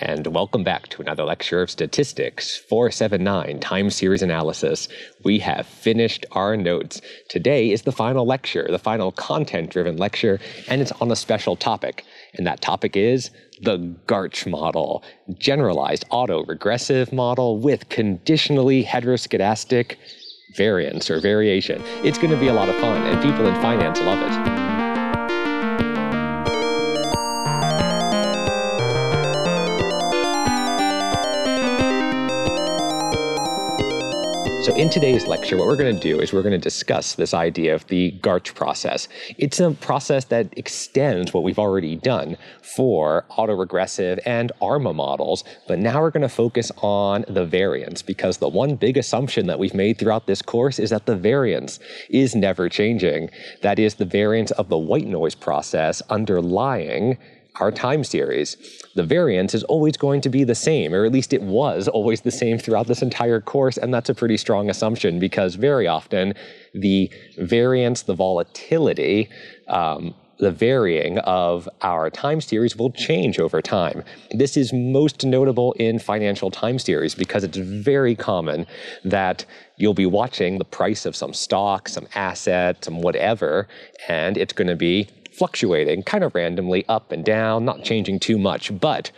and welcome back to another lecture of Statistics 479 Time Series Analysis. We have finished our notes. Today is the final lecture, the final content driven lecture, and it's on a special topic. And that topic is the GARCH model, generalized autoregressive model with conditionally heteroscedastic variance or variation. It's going to be a lot of fun, and people in finance love it. So in today's lecture, what we're going to do is we're going to discuss this idea of the GARCH process. It's a process that extends what we've already done for autoregressive and ARMA models, but now we're going to focus on the variance because the one big assumption that we've made throughout this course is that the variance is never changing. That is the variance of the white noise process underlying our time series, the variance is always going to be the same, or at least it was always the same throughout this entire course. And that's a pretty strong assumption because very often the variance, the volatility, um, the varying of our time series will change over time. This is most notable in financial time series because it's very common that you'll be watching the price of some stock, some asset, some whatever, and it's going to be fluctuating kind of randomly up and down, not changing too much, but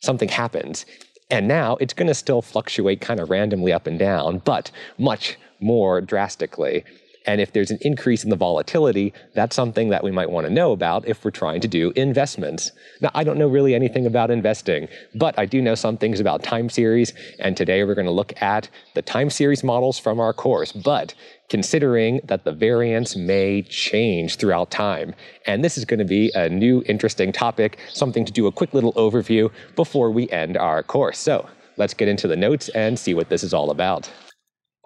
something happens. And now it's going to still fluctuate kind of randomly up and down, but much more drastically. And if there's an increase in the volatility, that's something that we might want to know about if we're trying to do investments. Now, I don't know really anything about investing, but I do know some things about time series. And today we're going to look at the time series models from our course. But considering that the variance may change throughout time. And this is going to be a new interesting topic, something to do a quick little overview before we end our course. So let's get into the notes and see what this is all about.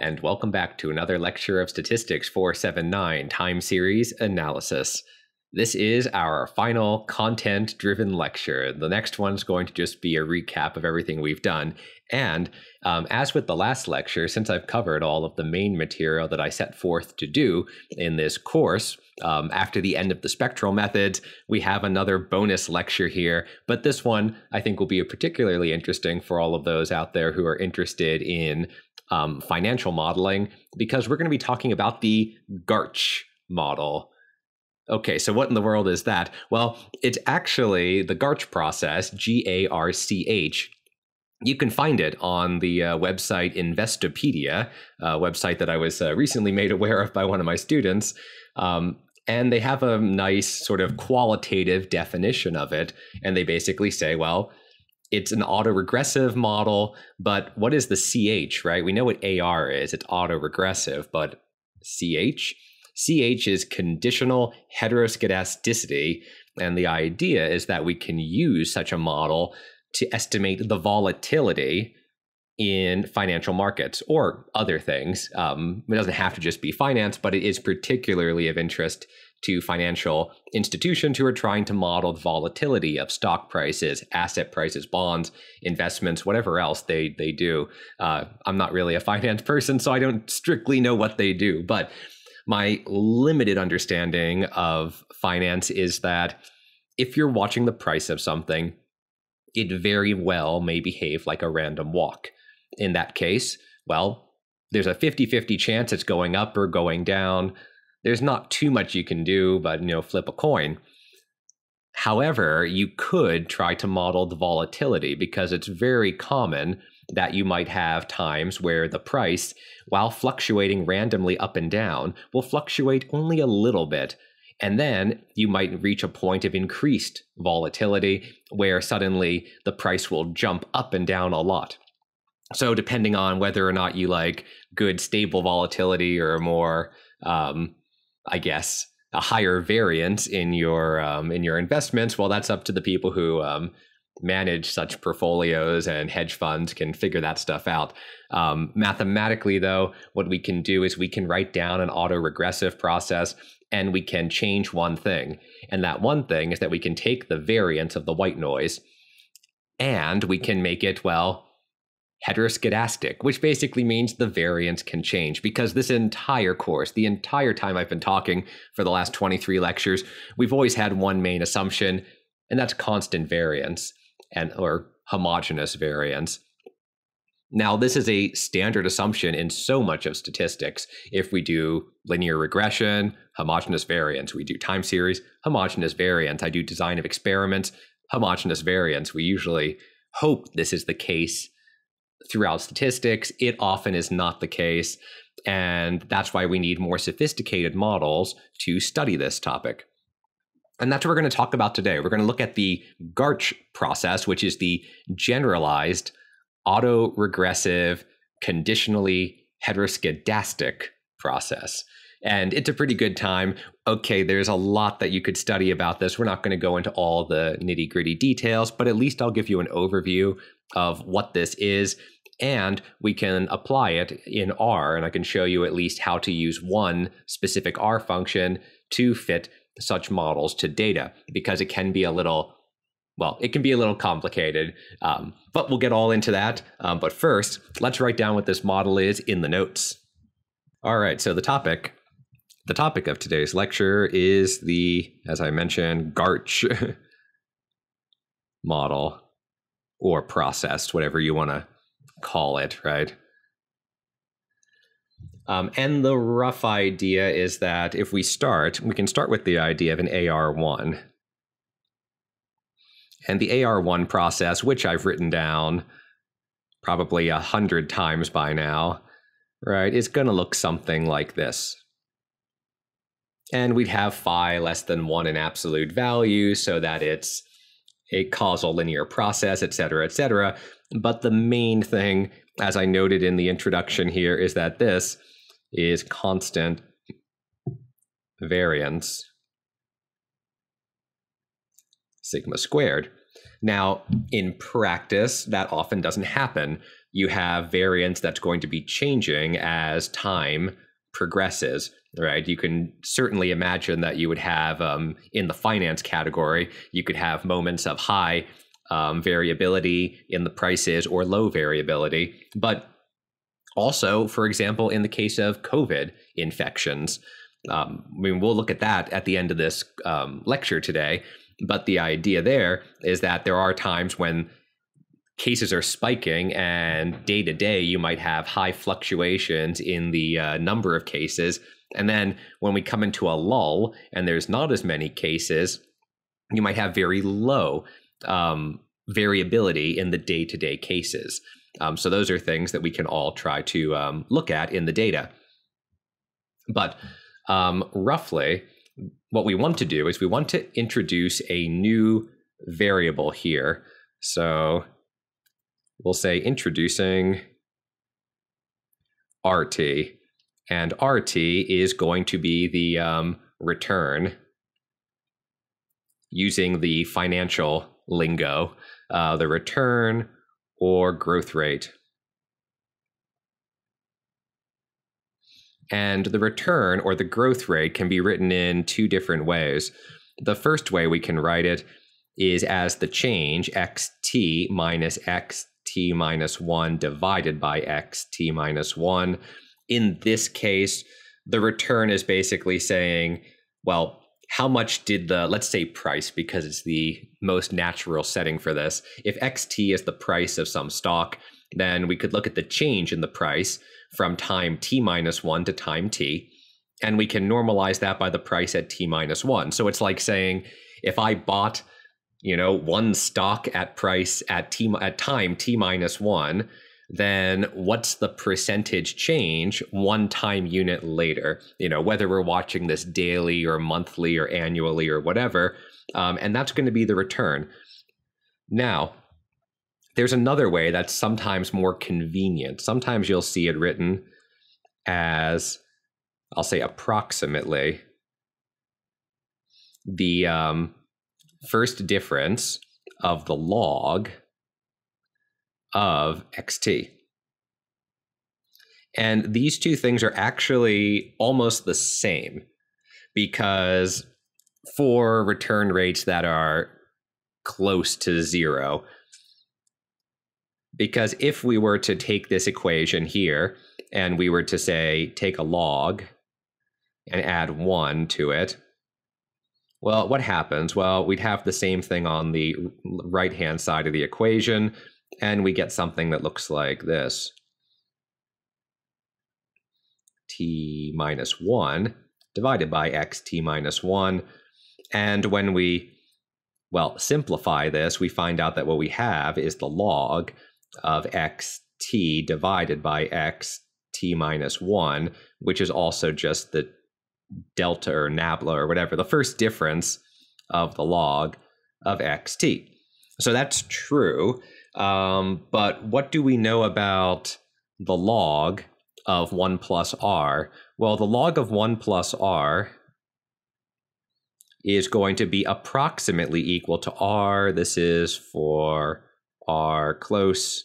And welcome back to another lecture of Statistics 479 Time Series Analysis. This is our final content driven lecture. The next one's going to just be a recap of everything we've done. And um, as with the last lecture, since I've covered all of the main material that I set forth to do in this course, um, after the end of the spectral methods, we have another bonus lecture here. But this one I think will be particularly interesting for all of those out there who are interested in um, financial modeling, because we're going to be talking about the GARCH model. Okay, so what in the world is that? Well, it's actually the GARCH process, G A R C H. You can find it on the uh, website Investopedia, a website that I was uh, recently made aware of by one of my students. Um, and they have a nice sort of qualitative definition of it. And they basically say, well, it's an autoregressive model, but what is the CH, right? We know what AR is, it's autoregressive, but CH? CH is conditional heteroscedasticity. And the idea is that we can use such a model to estimate the volatility in financial markets or other things. Um, it doesn't have to just be finance, but it is particularly of interest to financial institutions who are trying to model the volatility of stock prices, asset prices, bonds, investments, whatever else they they do. Uh, I'm not really a finance person, so I don't strictly know what they do, but my limited understanding of finance is that if you're watching the price of something, it very well may behave like a random walk. In that case, well, there's a 50 50 chance it's going up or going down. There's not too much you can do, but you know, flip a coin. However, you could try to model the volatility because it's very common that you might have times where the price, while fluctuating randomly up and down, will fluctuate only a little bit. And then you might reach a point of increased volatility where suddenly the price will jump up and down a lot. So, depending on whether or not you like good stable volatility or more, um, I guess, a higher variance in your um, in your investments, well, that's up to the people who um, manage such portfolios and hedge funds can figure that stuff out. Um, mathematically, though, what we can do is we can write down an autoregressive process and we can change one thing. And that one thing is that we can take the variance of the white noise and we can make it, well, heteroscedastic, which basically means the variance can change. Because this entire course, the entire time I've been talking for the last 23 lectures, we've always had one main assumption, and that's constant variance and or homogeneous variance. Now, this is a standard assumption in so much of statistics. If we do linear regression, homogeneous variance, we do time series, homogeneous variance, I do design of experiments, homogeneous variance. We usually hope this is the case throughout statistics. It often is not the case. And that's why we need more sophisticated models to study this topic. And that's what we're going to talk about today. We're going to look at the GARCH process, which is the generalized autoregressive, conditionally heteroscedastic process. And it's a pretty good time. Okay, there's a lot that you could study about this. We're not going to go into all the nitty gritty details, but at least I'll give you an overview of what this is. And we can apply it in R, and I can show you at least how to use one specific R function to fit such models to data because it can be a little well, it can be a little complicated, um, but we'll get all into that. Um, but first, let's write down what this model is in the notes. All right, so the topic, the topic of today's lecture is the, as I mentioned, GARCH model or process, whatever you want to call it, right? Um, and the rough idea is that if we start, we can start with the idea of an AR1. And the AR1 process, which I've written down probably a hundred times by now, right, is going to look something like this. And we'd have phi less than one in absolute value so that it's a causal linear process, et cetera, et cetera. But the main thing, as I noted in the introduction here, is that this is constant variance sigma squared. Now, in practice, that often doesn't happen. You have variance that's going to be changing as time progresses, right? You can certainly imagine that you would have um, in the finance category, you could have moments of high um, variability in the prices or low variability. But also, for example, in the case of COVID infections, um, I mean, we'll look at that at the end of this um, lecture today. But the idea there is that there are times when cases are spiking and day to day you might have high fluctuations in the uh, number of cases and then when we come into a lull and there's not as many cases you might have very low um, variability in the day to day cases um, so those are things that we can all try to um, look at in the data but um, roughly what we want to do is we want to introduce a new variable here. So we'll say introducing RT, and RT is going to be the um, return using the financial lingo, uh, the return or growth rate. And the return or the growth rate can be written in two different ways. The first way we can write it is as the change xt minus xt minus 1 divided by xt minus 1. In this case, the return is basically saying, well, how much did the, let's say price, because it's the most natural setting for this. If xt is the price of some stock, then we could look at the change in the price from time t minus 1 to time t. And we can normalize that by the price at t minus 1. So it's like saying if I bought, you know, one stock at price at t at time t minus 1, then what's the percentage change one time unit later? You know, whether we're watching this daily or monthly or annually or whatever. Um, and that's going to be the return. Now, there's another way that's sometimes more convenient. Sometimes you'll see it written as, I'll say approximately, the um, first difference of the log of xt. And these two things are actually almost the same because for return rates that are close to zero, because if we were to take this equation here and we were to say take a log and add 1 to it, Well, what happens? Well, we'd have the same thing on the right hand side of the equation, and we get something that looks like this t minus 1 divided by xt minus 1. And when we, well, simplify this, we find out that what we have is the log of xt divided by xt minus 1, which is also just the delta or nabla or whatever, the first difference of the log of xt. So that's true. Um, but what do we know about the log of 1 plus r? Well, the log of 1 plus r is going to be approximately equal to r. This is for r close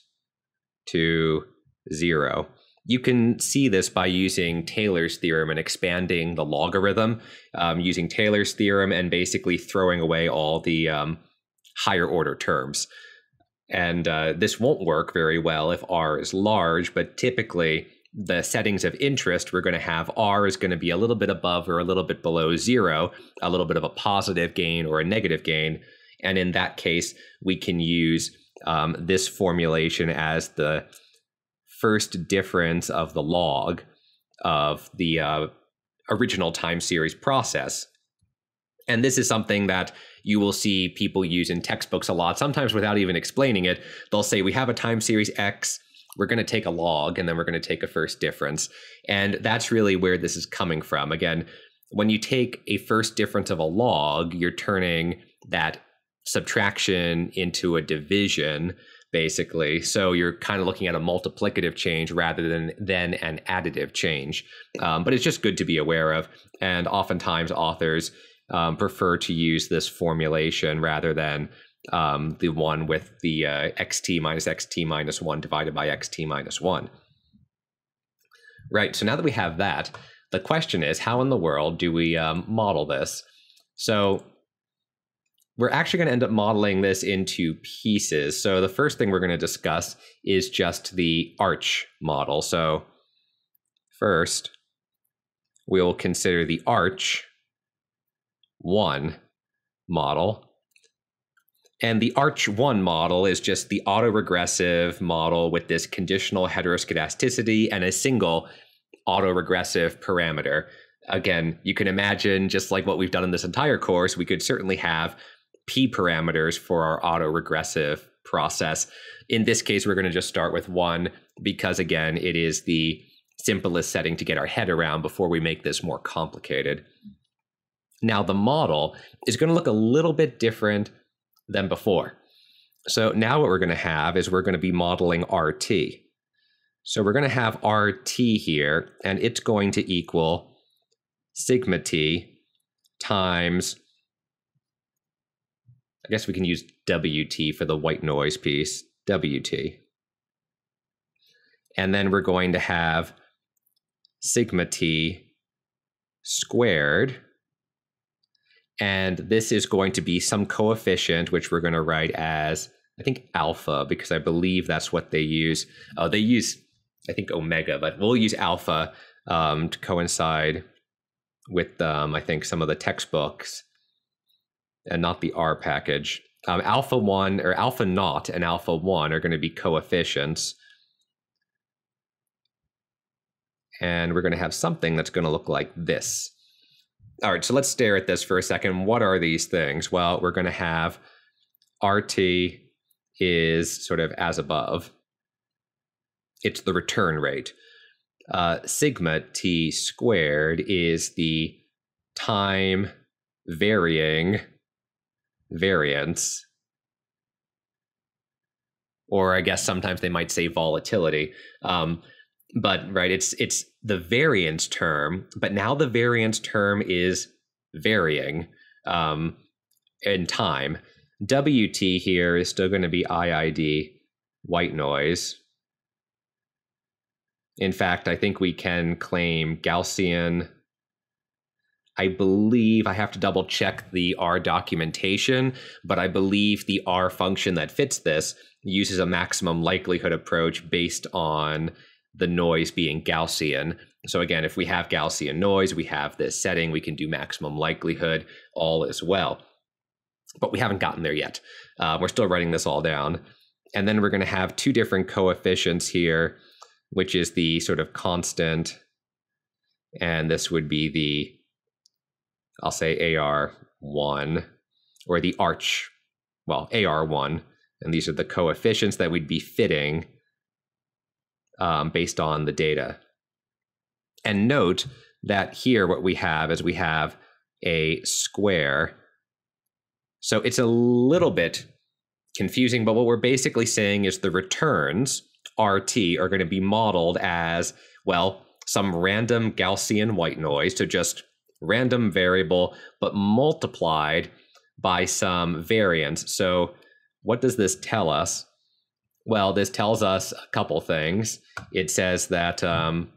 to 0. You can see this by using Taylor's theorem and expanding the logarithm, um, using Taylor's theorem and basically throwing away all the um, higher order terms. And uh, this won't work very well if r is large, but typically the settings of interest, we're going to have r is going to be a little bit above or a little bit below zero, a little bit of a positive gain or a negative gain. And in that case, we can use um, this formulation as the first difference of the log of the uh, original time series process. And this is something that you will see people use in textbooks a lot, sometimes without even explaining it. They'll say, We have a time series X, we're going to take a log, and then we're going to take a first difference. And that's really where this is coming from. Again, when you take a first difference of a log, you're turning that subtraction into a division basically. So you're kind of looking at a multiplicative change rather than than an additive change. Um, but it's just good to be aware of. And oftentimes authors um, prefer to use this formulation rather than um, the one with the uh, xt minus xt minus 1 divided by xt minus 1. Right, so now that we have that, the question is how in the world do we um, model this? So we're actually going to end up modeling this into pieces. So the first thing we're going to discuss is just the ARCH model. So first, we'll consider the ARCH one model. And the ARCH 1 model is just the autoregressive model with this conditional heteroscedasticity and a single autoregressive parameter. Again, you can imagine, just like what we've done in this entire course, we could certainly have p parameters for our autoregressive process. In this case, we're going to just start with one because, again, it is the simplest setting to get our head around before we make this more complicated. Now, the model is going to look a little bit different than before. So now what we're going to have is we're going to be modeling RT. So we're going to have RT here, and it's going to equal sigma t times I guess we can use WT for the white noise piece, WT. And then we're going to have sigma t squared. And this is going to be some coefficient, which we're going to write as, I think, alpha, because I believe that's what they use. Uh, they use, I think, omega, but we'll use alpha um, to coincide with, um, I think, some of the textbooks and not the R package. Um, alpha 1 or alpha naught and alpha 1 are going to be coefficients. And we're going to have something that's going to look like this. All right, so let's stare at this for a second. What are these things? Well, we're going to have RT is sort of as above. It's the return rate. Uh, sigma t squared is the time varying variance or I guess sometimes they might say volatility. Um, but right, it's it's the variance term, but now the variance term is varying um, in time. WT here is still going to be IID white noise. In fact, I think we can claim Gaussian I believe I have to double check the R documentation, but I believe the R function that fits this uses a maximum likelihood approach based on the noise being Gaussian. So again, if we have Gaussian noise, we have this setting, we can do maximum likelihood all as well. But we haven't gotten there yet. Uh, we're still writing this all down. And then we're going to have two different coefficients here, which is the sort of constant, and this would be the, I'll say AR1, or the ARCH, well, AR1, and these are the coefficients that we'd be fitting um, based on the data. And note that here what we have is we have a square. So it's a little bit confusing, but what we're basically saying is the returns RT are going to be modeled as, well, some random Gaussian white noise, so just random variable, but multiplied by some variance. So what does this tell us? Well, this tells us a couple things. It says that, um,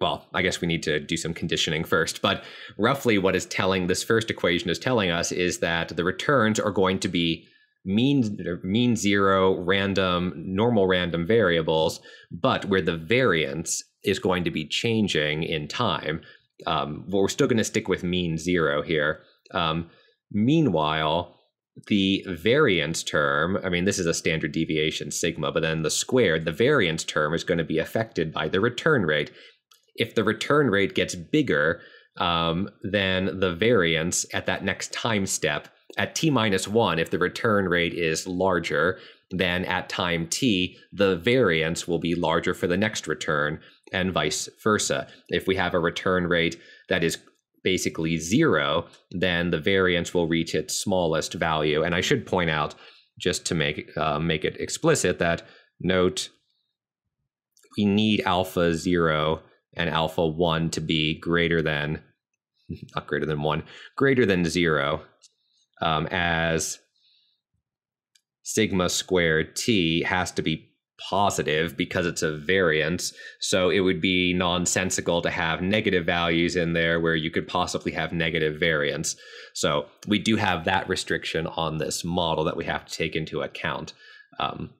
well, I guess we need to do some conditioning first, but roughly what is telling this first equation is telling us is that the returns are going to be mean mean zero random normal random variables but where the variance is going to be changing in time um, we're still going to stick with mean zero here um, meanwhile the variance term, I mean, this is a standard deviation sigma, but then the squared, the variance term is going to be affected by the return rate. If the return rate gets bigger, um, then the variance at that next time step at t minus one, if the return rate is larger, then at time t, the variance will be larger for the next return, and vice versa. If we have a return rate that is basically zero, then the variance will reach its smallest value. And I should point out, just to make uh, make it explicit, that note we need alpha zero and alpha one to be greater than not greater than one, greater than zero, um, as sigma squared t has to be positive because it's a variance. So it would be nonsensical to have negative values in there where you could possibly have negative variance. So we do have that restriction on this model that we have to take into account. Um,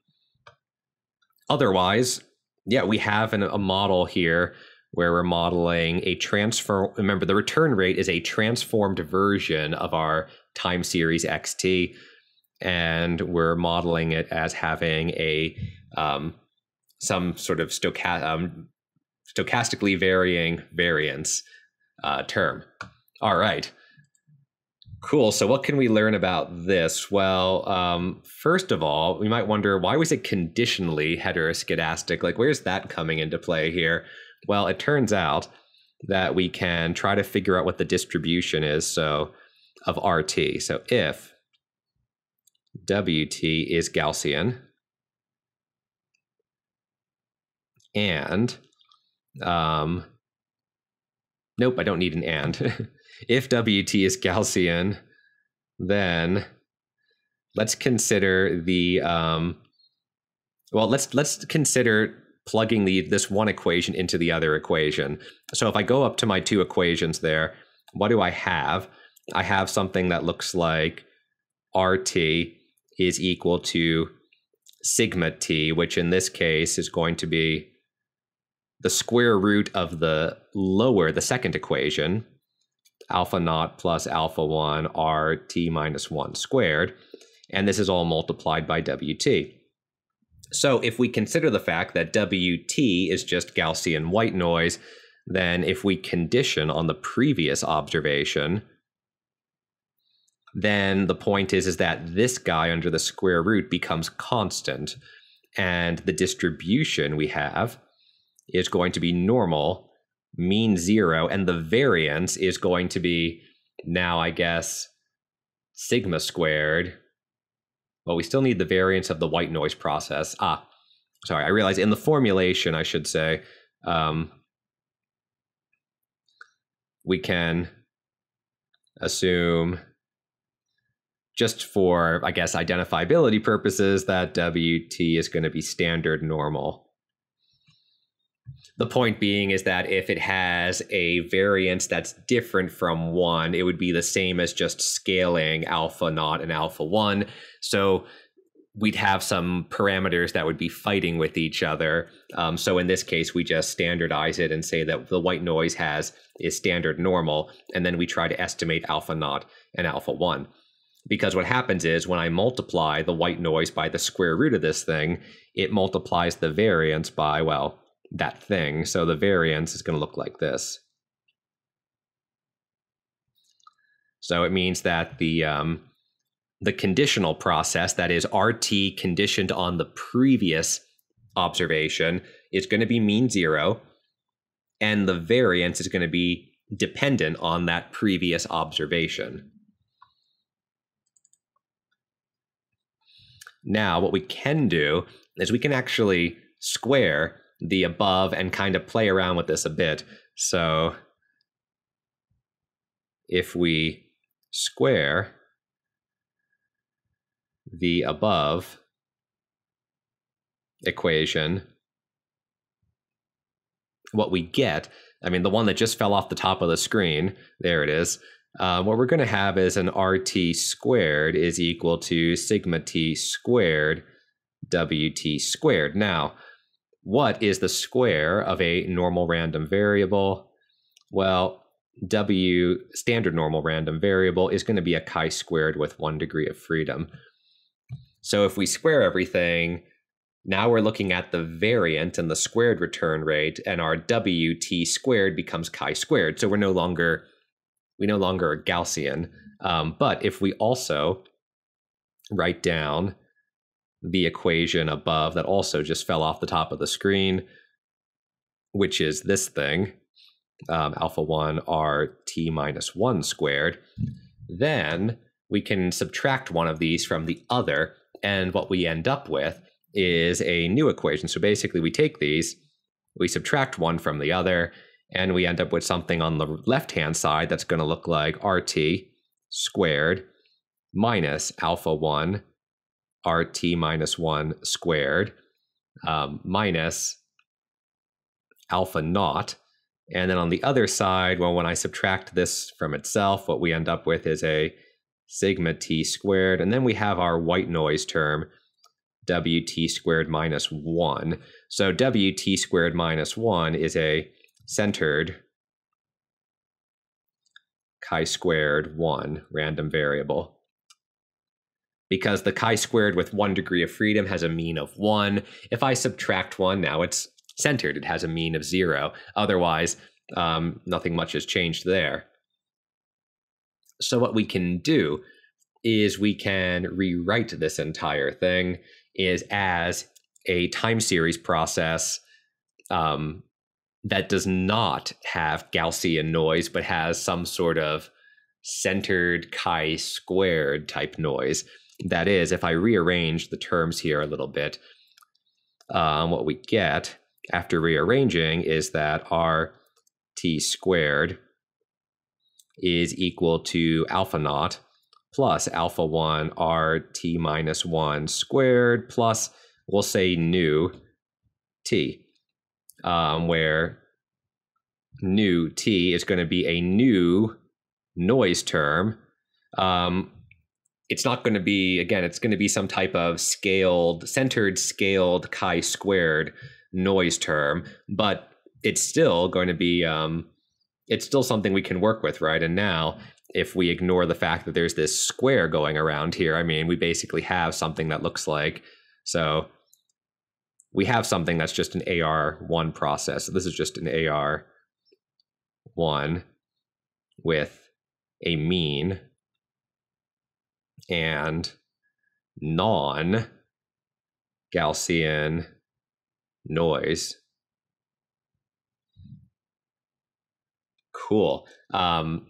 otherwise, yeah, we have an, a model here where we're modeling a transfer. Remember, the return rate is a transformed version of our time series xt and we're modeling it as having a um, some sort of um, stochastically varying variance uh, term. All right. Cool. So, what can we learn about this? Well, um, first of all, we might wonder why was it conditionally heteroscedastic? Like, where's that coming into play here? Well, it turns out that we can try to figure out what the distribution is. So, of RT. So, if WT is Gaussian, and um, nope, I don't need an and. if WT is Gaussian, then let's consider the um, well, let's let's consider plugging the this one equation into the other equation. So if I go up to my two equations there, what do I have? I have something that looks like RT is equal to sigma t, which in this case is going to be the square root of the lower, the second equation, alpha naught plus alpha 1 r t minus 1 squared. And this is all multiplied by wt. So if we consider the fact that wt is just Gaussian white noise, then if we condition on the previous observation, then the point is is that this guy under the square root becomes constant and the distribution we have is going to be normal mean zero and the variance is going to be now i guess sigma squared. Well we still need the variance of the white noise process. Ah sorry i realize in the formulation i should say um, we can assume just for, I guess, identifiability purposes, that WT is going to be standard normal. The point being is that if it has a variance that's different from one, it would be the same as just scaling alpha naught and alpha one. So we'd have some parameters that would be fighting with each other. Um, so in this case, we just standardize it and say that the white noise has is standard normal, and then we try to estimate alpha naught and alpha one. Because what happens is when I multiply the white noise by the square root of this thing, it multiplies the variance by, well, that thing. So the variance is going to look like this. So it means that the um, the conditional process, that is RT conditioned on the previous observation, is going to be mean zero, and the variance is going to be dependent on that previous observation. Now, what we can do is we can actually square the above and kind of play around with this a bit. So if we square the above equation, what we get, I mean, the one that just fell off the top of the screen, there it is. Uh, what we're going to have is an RT squared is equal to sigma t squared WT squared. Now, what is the square of a normal random variable? Well, W standard normal random variable is going to be a chi squared with one degree of freedom. So if we square everything, now we're looking at the variant and the squared return rate, and our WT squared becomes chi squared. So we're no longer we no longer are Gaussian. Um, but if we also write down the equation above that also just fell off the top of the screen, which is this thing, um, alpha 1 r t minus 1 squared, then we can subtract one of these from the other. And what we end up with is a new equation. So basically, we take these, we subtract one from the other, and we end up with something on the left hand side that's going to look like RT squared minus alpha 1 RT minus 1 squared um, minus alpha naught. And then on the other side, well, when I subtract this from itself, what we end up with is a sigma t squared. And then we have our white noise term, wt squared minus 1. So wt squared minus 1 is a centered chi squared 1 random variable. Because the chi squared with one degree of freedom has a mean of 1. If I subtract 1, now it's centered. It has a mean of 0. Otherwise, um, nothing much has changed there. So what we can do is we can rewrite this entire thing is as a time series process um, that does not have Gaussian noise, but has some sort of centered chi squared type noise. That is, if I rearrange the terms here a little bit, um, what we get after rearranging is that r t squared is equal to alpha naught plus alpha 1 r t minus 1 squared plus, we'll say, nu t um, where nu t is going to be a new noise term. Um, it's not going to be again. It's going to be some type of scaled, centered, scaled chi squared noise term, but it's still going to be. Um, it's still something we can work with, right? And now, if we ignore the fact that there's this square going around here, I mean, we basically have something that looks like so we have something that's just an AR1 process. So this is just an AR1 with a mean and non Gaussian noise. Cool. Um,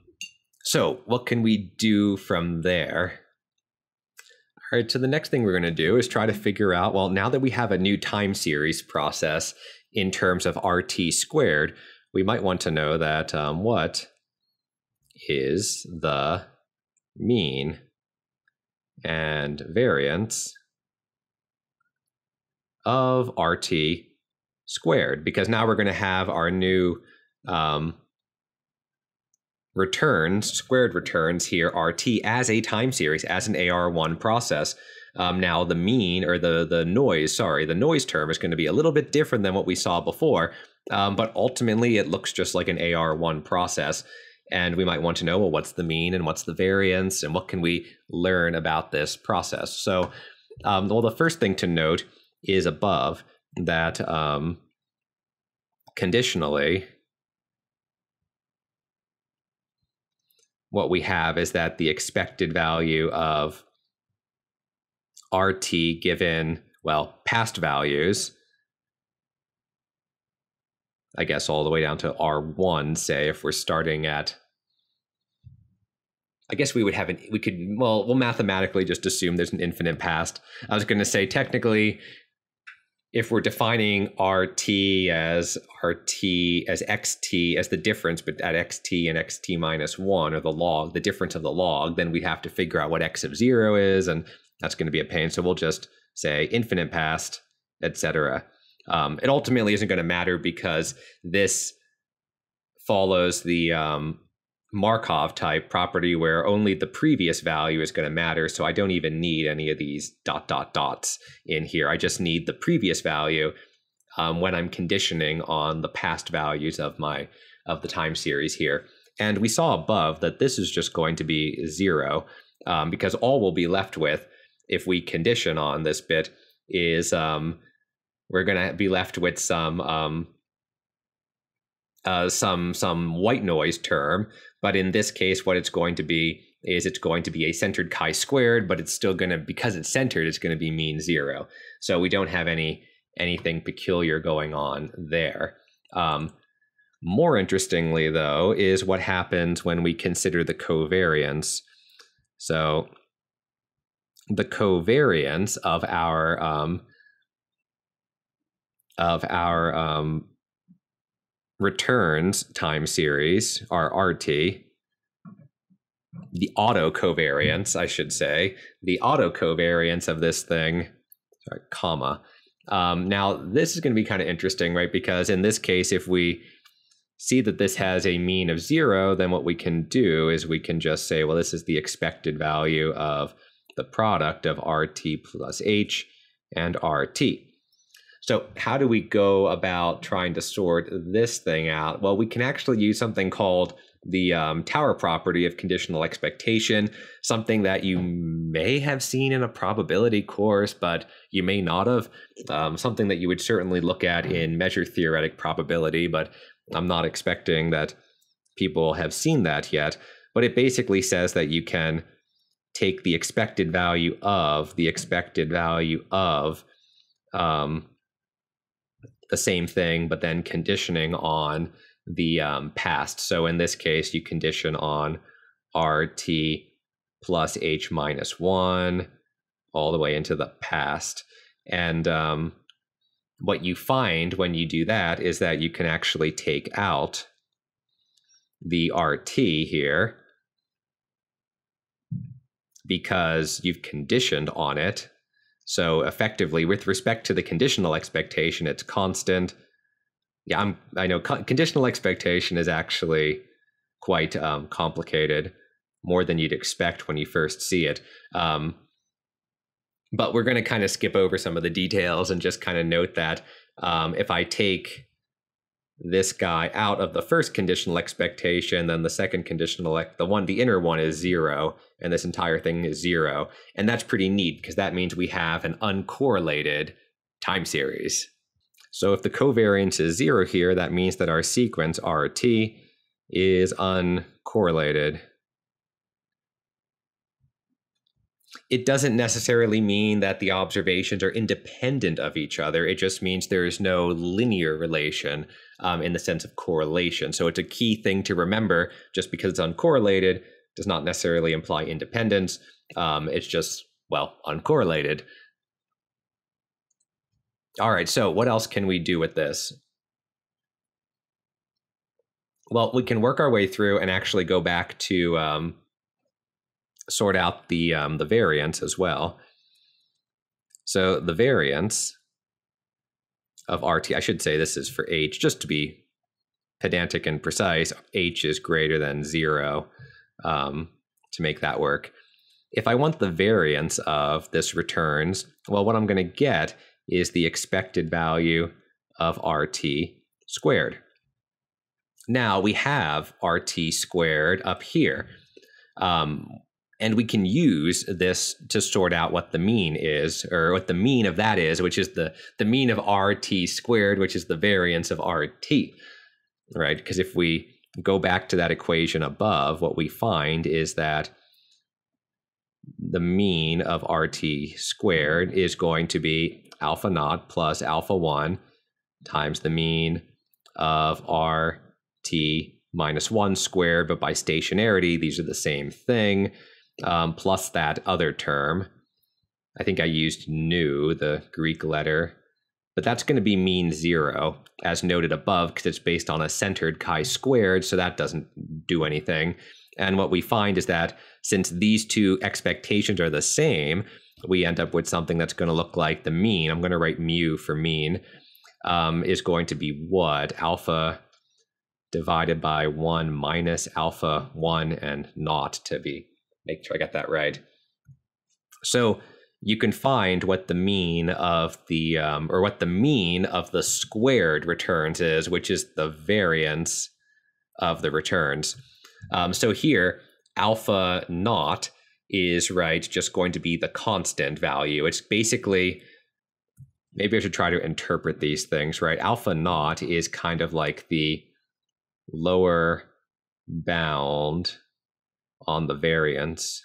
so, what can we do from there? All right, so the next thing we're going to do is try to figure out well, now that we have a new time series process in terms of RT squared, we might want to know that um, what is the mean and variance of RT squared, because now we're going to have our new um, returns, squared returns here, RT as a time series, as an AR1 process. Um, now the mean or the the noise, sorry, the noise term is going to be a little bit different than what we saw before, um, but ultimately it looks just like an AR1 process. And we might want to know, well, what's the mean and what's the variance and what can we learn about this process? So, um, well, the first thing to note is above that um, conditionally, what we have is that the expected value of RT given, well, past values, I guess all the way down to R1, say, if we're starting at I guess we would have an we could well we'll mathematically just assume there's an infinite past. I was going to say technically if we're defining RT as RT as XT as the difference but at XT and XT minus one or the log, the difference of the log, then we have to figure out what X of zero is, and that's going to be a pain. So we'll just say infinite past, etc. Um, it ultimately isn't going to matter because this follows the um, Markov type property where only the previous value is going to matter. So I don't even need any of these dot dot dots in here. I just need the previous value um, when I'm conditioning on the past values of my of the time series here. And we saw above that this is just going to be zero um, because all we'll be left with if we condition on this bit is um, we're going to be left with some um, uh, some some white noise term but in this case, what it's going to be is it's going to be a centered chi squared, but it's still going to, because it's centered, it's going to be mean zero. So we don't have any anything peculiar going on there. Um, more interestingly, though, is what happens when we consider the covariance. So the covariance of our um, of our um, returns time series, our RT, the auto covariance, I should say, the auto covariance of this thing, sorry, comma. Um, now, this is going to be kind of interesting, right? Because in this case, if we see that this has a mean of zero, then what we can do is we can just say, well, this is the expected value of the product of RT plus H and RT. So, how do we go about trying to sort this thing out? Well, we can actually use something called the um, Tower property of conditional expectation, something that you may have seen in a probability course, but you may not have. Um, something that you would certainly look at in measure theoretic probability, but I'm not expecting that people have seen that yet. But it basically says that you can take the expected value of the expected value of um, the same thing, but then conditioning on the um, past. So in this case, you condition on RT plus H minus one all the way into the past. And um, what you find when you do that is that you can actually take out the RT here because you've conditioned on it so effectively, with respect to the conditional expectation, it's constant. Yeah, I'm. I know co- conditional expectation is actually quite um, complicated, more than you'd expect when you first see it. Um, but we're going to kind of skip over some of the details and just kind of note that um, if I take this guy out of the first conditional expectation, then the second conditional, the one, the inner one is zero, and this entire thing is zero. And that's pretty neat because that means we have an uncorrelated time series. So if the covariance is zero here, that means that our sequence RT is uncorrelated. It doesn't necessarily mean that the observations are independent of each other. It just means there is no linear relation um, in the sense of correlation. So it's a key thing to remember. Just because it's uncorrelated does not necessarily imply independence. Um, it's just, well, uncorrelated. All right, so what else can we do with this? Well, we can work our way through and actually go back to um, sort out the um, the variance as well. So the variance of RT, I should say this is for H, just to be pedantic and precise, H is greater than zero um, to make that work. if I want the variance of this returns, well, what I'm going to get is the expected value of RT squared. Now we have RT squared up here. Um, and we can use this to sort out what the mean is, or what the mean of that is, which is the, the mean of RT squared, which is the variance of RT, right? Because if we go back to that equation above, what we find is that the mean of RT squared is going to be alpha naught plus alpha 1 times the mean of RT minus 1 squared, but by stationarity, these are the same thing, um, plus that other term. I think I used nu, the Greek letter, but that's going to be mean 0, as noted above, because it's based on a centered chi-squared, so that doesn't do anything. And what we find is that since these two expectations are the same, we end up with something that's going to look like the mean. I'm going to write mu for mean, um, is going to be what? Alpha divided by 1 minus alpha 1 and naught to be, make sure I got that right. So you can find what the mean of the, um, or what the mean of the squared returns is, which is the variance of the returns. Um, so here, alpha naught is right just going to be the constant value. It's basically maybe I should try to interpret these things right. Alpha naught is kind of like the lower bound on the variance.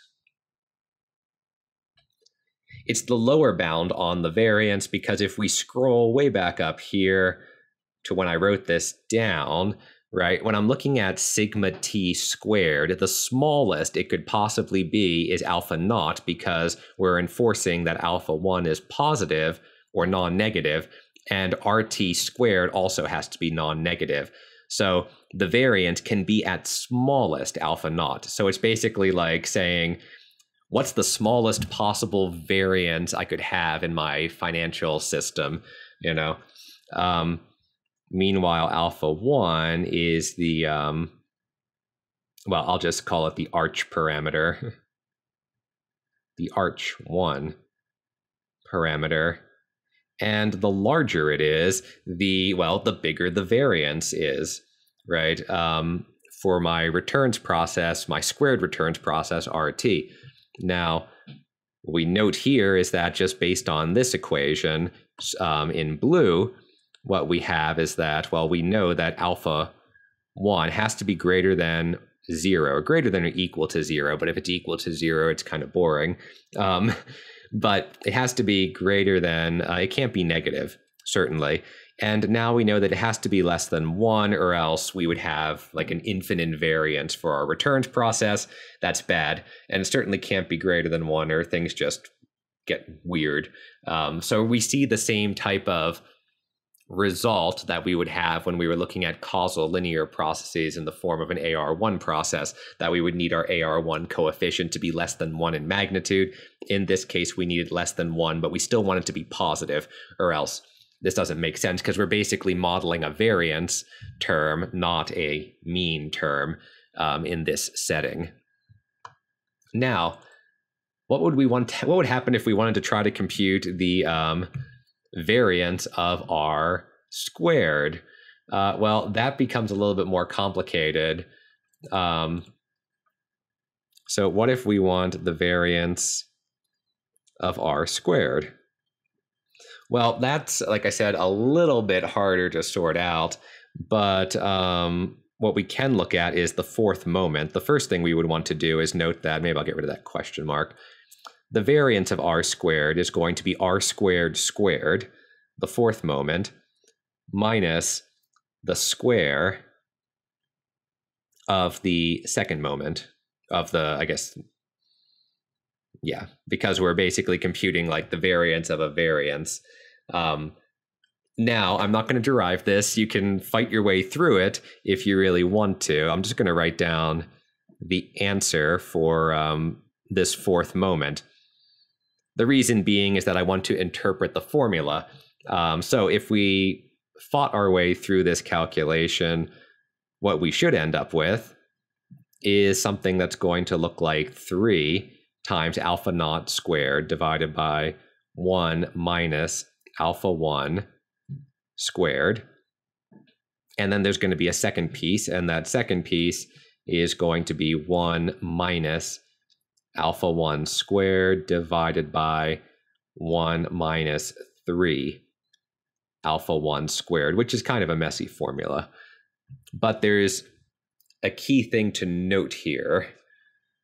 It's the lower bound on the variance because if we scroll way back up here to when I wrote this down, right, when I'm looking at sigma t squared, the smallest it could possibly be is alpha naught because we're enforcing that alpha 1 is positive or non negative, and RT squared also has to be non negative. So the variant can be at smallest alpha naught. So it's basically like saying, what's the smallest possible variance I could have in my financial system, you know? Um, meanwhile, alpha one is the, um, well, I'll just call it the ARCH parameter. the ARCH one parameter and the larger it is, the well, the bigger the variance is, right? Um, for my returns process, my squared returns process, RT. Now, we note here is that just based on this equation um, in blue, what we have is that, well, we know that alpha 1 has to be greater than 0, or greater than or equal to 0, but if it's equal to 0, it's kind of boring. Um, but it has to be greater than, uh, it can't be negative, certainly. And now we know that it has to be less than one, or else we would have like an infinite variance for our returns process. That's bad. And it certainly can't be greater than one, or things just get weird. Um, so we see the same type of result that we would have when we were looking at causal linear processes in the form of an AR1 process, that we would need our AR1 coefficient to be less than one in magnitude. In this case, we needed less than one, but we still want it to be positive, or else this doesn't make sense because we're basically modeling a variance term, not a mean term um, in this setting. Now, what would we want? To, what would happen if we wanted to try to compute the um, variance of r squared. Uh, well, that becomes a little bit more complicated. Um, so what if we want the variance of r squared? Well, that's, like I said, a little bit harder to sort out, but um, what we can look at is the fourth moment. The first thing we would want to do is note that, maybe I'll get rid of that question mark the variance of r squared is going to be r squared squared, the fourth moment, minus the square of the second moment of the, I guess, yeah, because we're basically computing like the variance of a variance. Um, now, I'm not going to derive this. You can fight your way through it if you really want to. I'm just going to write down the answer for um, this fourth moment. The reason being is that I want to interpret the formula. Um, so if we fought our way through this calculation, what we should end up with is something that's going to look like 3 times alpha naught squared divided by 1 minus alpha 1 squared. And then there's going to be a second piece, and that second piece is going to be 1 minus alpha 1 squared divided by 1 minus 3 alpha 1 squared, which is kind of a messy formula. But there's a key thing to note here,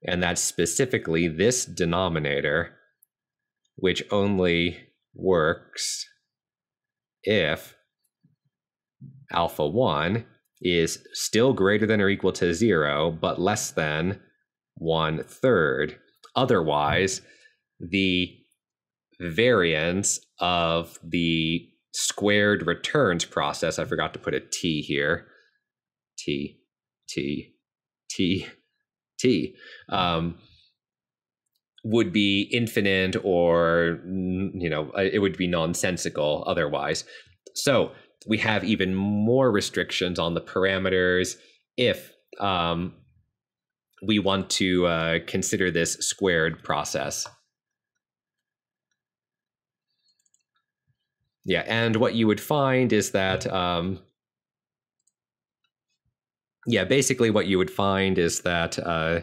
and that's specifically this denominator, which only works if alpha 1 is still greater than or equal to 0, but less than one third. Otherwise, the variance of the squared returns process, I forgot to put a t here, t, t, t, t, um, would be infinite or, you know, it would be nonsensical otherwise. So we have even more restrictions on the parameters if um, we want to uh, consider this squared process. Yeah, and what you would find is that, um, yeah, basically what you would find is that, uh,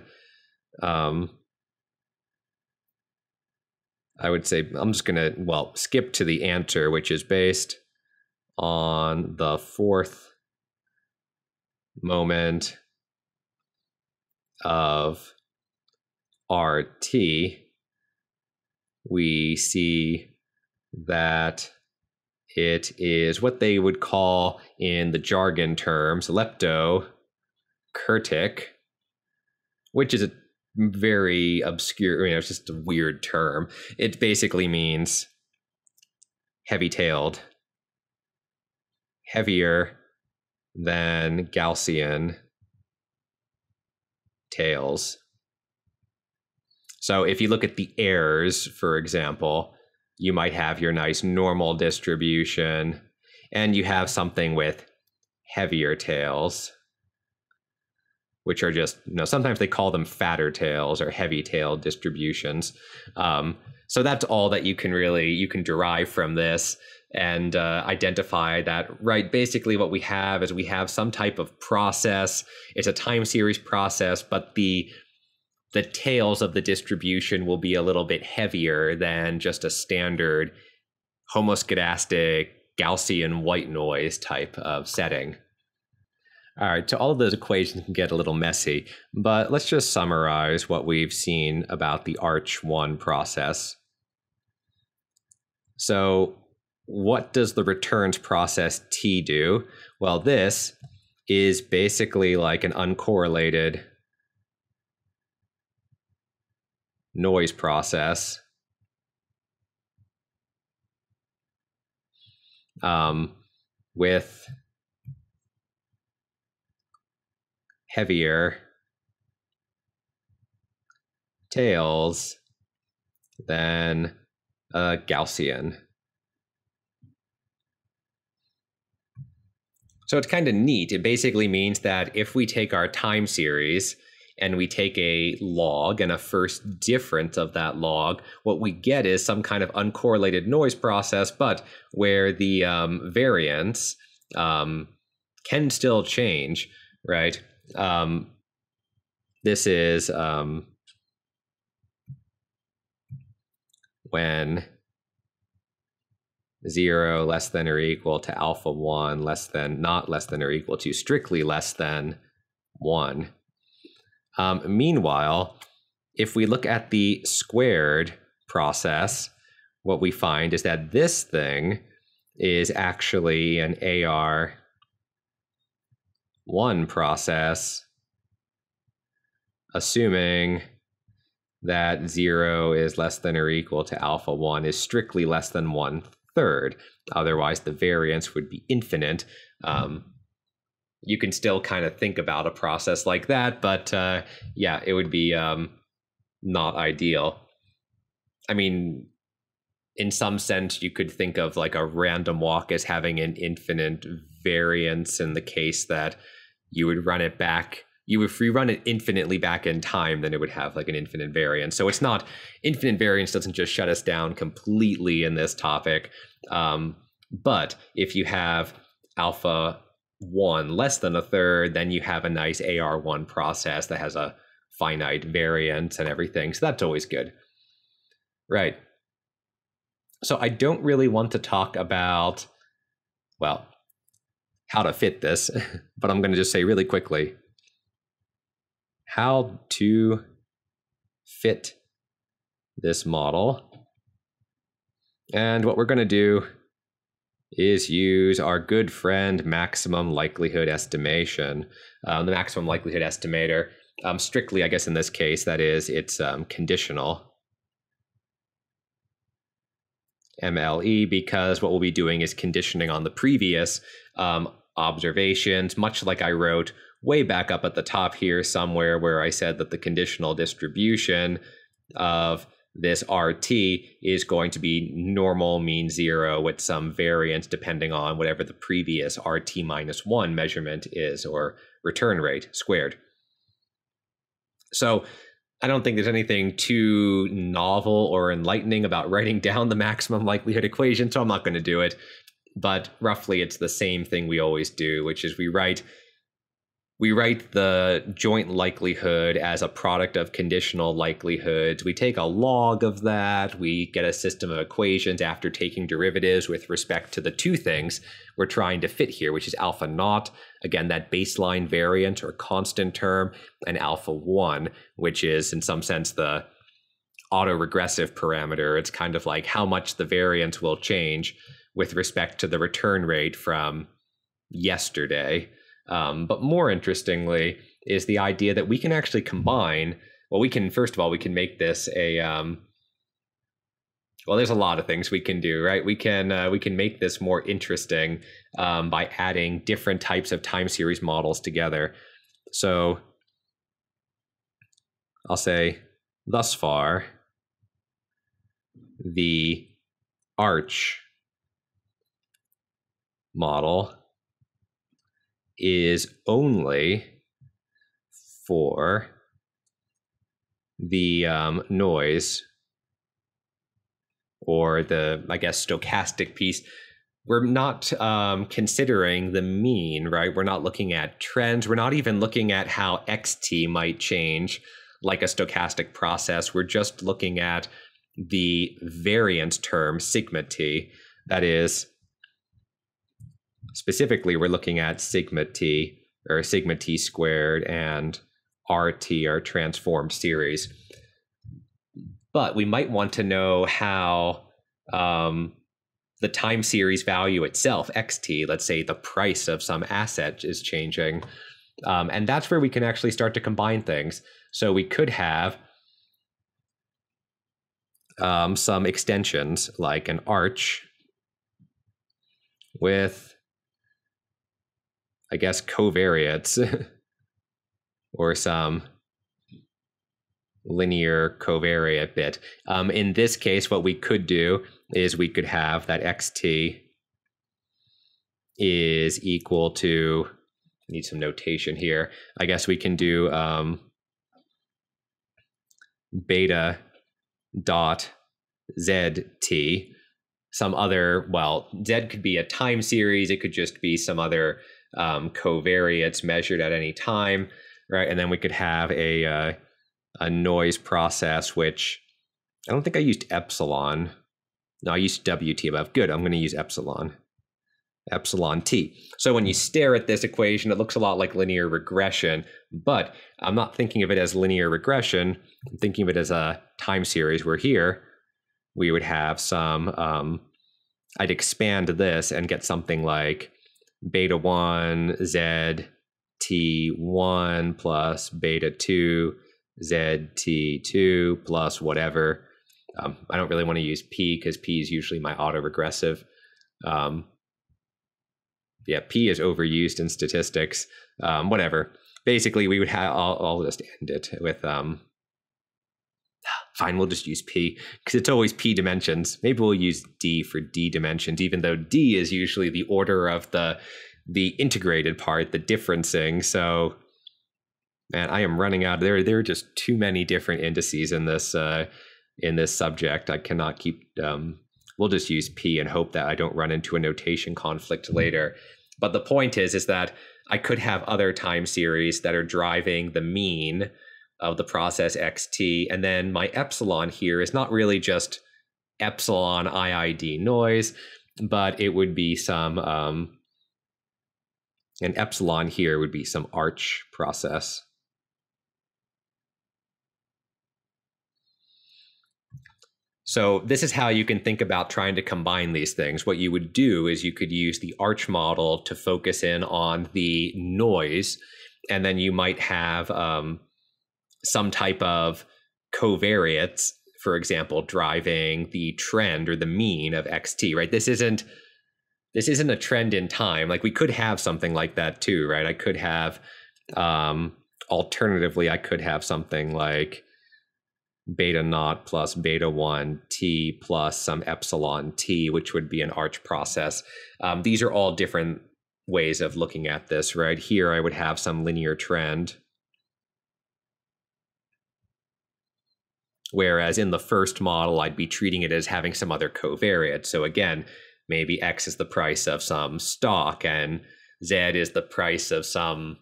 um, I would say, I'm just going to, well, skip to the answer, which is based on the fourth moment of RT, we see that it is what they would call in the jargon terms leptokurtic, which is a very obscure, you know, it's just a weird term. It basically means heavy tailed, heavier than Gaussian tails. So if you look at the errors, for example, you might have your nice normal distribution, and you have something with heavier tails, which are just, you know, sometimes they call them fatter tails or heavy tail distributions. Um, so that's all that you can really you can derive from this and uh, identify that right basically what we have is we have some type of process. It's a time series process but the the tails of the distribution will be a little bit heavier than just a standard homoscedastic gaussian white noise type of setting. All right so all of those equations can get a little messy but let's just summarize what we've seen about the ARCH 1 process. So what does the returns process T do? Well, this is basically like an uncorrelated noise process. Um, with heavier tails than a Gaussian. So it's kind of neat. It basically means that if we take our time series and we take a log and a first difference of that log, what we get is some kind of uncorrelated noise process, but where the um, variance um, can still change, right? Um, this is um, when 0 less than or equal to alpha 1 less than not less than or equal to strictly less than 1. Um, meanwhile, if we look at the squared process, what we find is that this thing is actually an AR 1 process, assuming that 0 is less than or equal to alpha 1 is strictly less than 1 third. Otherwise, the variance would be infinite. Um, you can still kind of think about a process like that, but uh, yeah, it would be um, not ideal. I mean, in some sense, you could think of like a random walk as having an infinite variance in the case that you would run it back you if we run it infinitely back in time, then it would have like an infinite variance. So it's not infinite variance doesn't just shut us down completely in this topic. Um, but if you have alpha one less than a third, then you have a nice AR1 process that has a finite variance and everything. So that's always good. Right. So I don't really want to talk about, well, how to fit this, but I'm going to just say really quickly how to fit this model. And what we're going to do is use our good friend maximum likelihood estimation. Um, the maximum likelihood estimator, um, strictly, I guess in this case, that is, it's um, conditional. MLE because what we'll be doing is conditioning on the previous um, observations, much like I wrote way back up at the top here somewhere where I said that the conditional distribution of this RT is going to be normal mean zero with some variance depending on whatever the previous RT minus one measurement is or return rate squared. So I don't think there's anything too novel or enlightening about writing down the maximum likelihood equation, so I'm not going to do it. But roughly, it's the same thing we always do, which is we write we write the joint likelihood as a product of conditional likelihoods. We take a log of that. We get a system of equations after taking derivatives with respect to the two things we're trying to fit here, which is alpha naught, again, that baseline variant or constant term, and alpha one, which is in some sense the autoregressive parameter. It's kind of like how much the variance will change with respect to the return rate from yesterday. Um, but more interestingly, is the idea that we can actually combine. Well, we can first of all we can make this a. Um, well, there's a lot of things we can do, right? We can uh, we can make this more interesting um, by adding different types of time series models together. So I'll say thus far the ARCH model is only for the um, noise or the, I guess, stochastic piece. We're not um, considering the mean, right? We're not looking at trends. We're not even looking at how xt might change like a stochastic process. We're just looking at the variance term sigma t. That is, specifically, we're looking at sigma t or sigma t squared and RT, our transformed series. But we might want to know how um, the time series value itself, xt, let's say the price of some asset is changing. Um, and that's where we can actually start to combine things. So we could have um, some extensions like an ARCH with I guess, covariates or some linear covariate bit. Um, in this case, what we could do is we could have that xt is equal to, need some notation here. I guess we can do um, beta dot zt, some other, well, z could be a time series, it could just be some other um, covariates measured at any time, right? And then we could have a uh, a noise process, which I don't think I used epsilon. No, I used WT above. Good, I'm going to use epsilon. Epsilon t. So when you stare at this equation, it looks a lot like linear regression, but I'm not thinking of it as linear regression. I'm thinking of it as a time series where here we would have some, um, I'd expand this and get something like beta 1 z t1 plus beta 2 z t2 plus whatever. Um, I don't really want to use p because p is usually my autoregressive. Um, yeah, p is overused in statistics. Um, whatever. Basically, we would have. I'll, I'll just end it with um, fine, we'll just use P because it's always P dimensions. Maybe we'll use D for D dimensions, even though D is usually the order of the the integrated part, the differencing. So man, I am running out. There, there are just too many different indices in this uh, in this subject. I cannot keep. Um, we'll just use p and hope that I don't run into a notation conflict later. But the point is, is that I could have other time series that are driving the mean of the process xt, and then my epsilon here is not really just epsilon IID noise, but it would be some um, and epsilon here would be some ARCH process. So this is how you can think about trying to combine these things. What you would do is you could use the ARCH model to focus in on the noise, and then you might have um, some type of covariates, for example, driving the trend or the mean of xt. Right? This isn't this isn't a trend in time. Like we could have something like that too, right? I could have um, alternatively, I could have something like beta naught plus beta 1 t plus some epsilon t, which would be an ARCH process. Um, these are all different ways of looking at this, right? Here I would have some linear trend. Whereas in the first model, I'd be treating it as having some other covariate. So again, maybe X is the price of some stock and Z is the price of some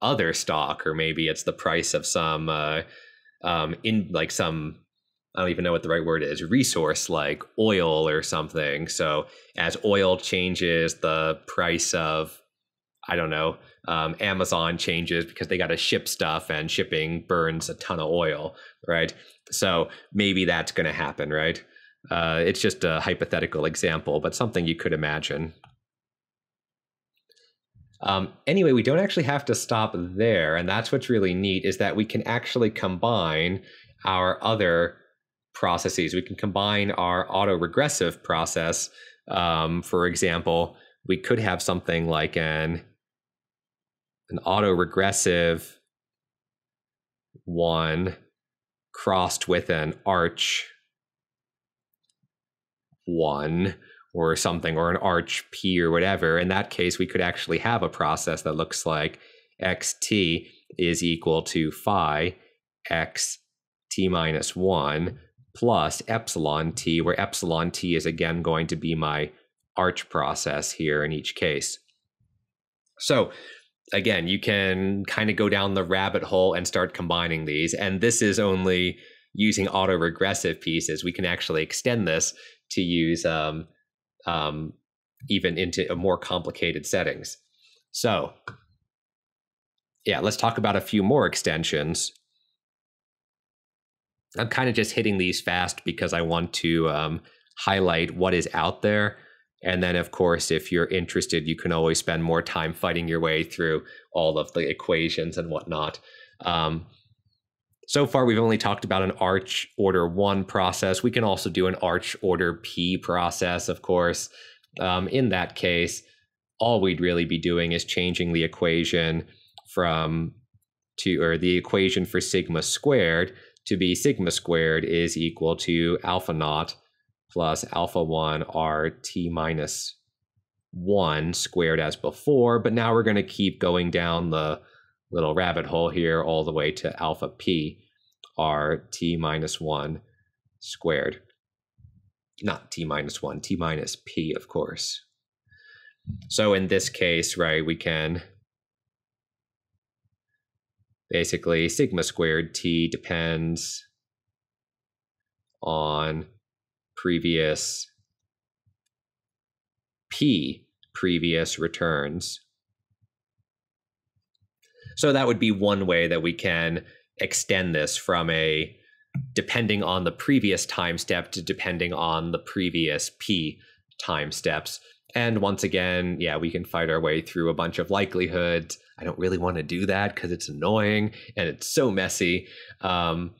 other stock, or maybe it's the price of some uh, um, in like some I don't even know what the right word is resource like oil or something. So as oil changes, the price of I don't know um, Amazon changes because they got to ship stuff and shipping burns a ton of oil, right? So maybe that's going to happen, right? Uh, it's just a hypothetical example, but something you could imagine. Um, anyway, we don't actually have to stop there, and that's what's really neat is that we can actually combine our other processes. We can combine our autoregressive process. Um, for example, we could have something like an an autoregressive one crossed with an ARCH one or something or an ARCH p or whatever. In that case we could actually have a process that looks like xt is equal to phi x t minus 1 plus epsilon t where epsilon t is again going to be my ARCH process here in each case. So again you can kind of go down the rabbit hole and start combining these and this is only using auto regressive pieces we can actually extend this to use um, um, even into more complicated settings. So, yeah, let's talk about a few more extensions. I'm kind of just hitting these fast because I want to um, highlight what is out there. And then, of course, if you're interested, you can always spend more time fighting your way through all of the equations and whatnot. Um, so far, we've only talked about an ARCH order one process. We can also do an ARCH order P process, of course. Um, in that case, all we'd really be doing is changing the equation from to, or the equation for sigma squared to be sigma squared is equal to alpha naught plus alpha 1 r t minus 1 squared as before. But now we're going to keep going down the little rabbit hole here all the way to alpha p r t minus 1 squared. Not t minus 1, t minus p, of course. So in this case, right, we can basically sigma squared t depends on previous p previous returns so that would be one way that we can extend this from a depending on the previous time step to depending on the previous p time steps. And once again, yeah, we can fight our way through a bunch of likelihoods. I don't really want to do that because it's annoying and it's so messy. Um,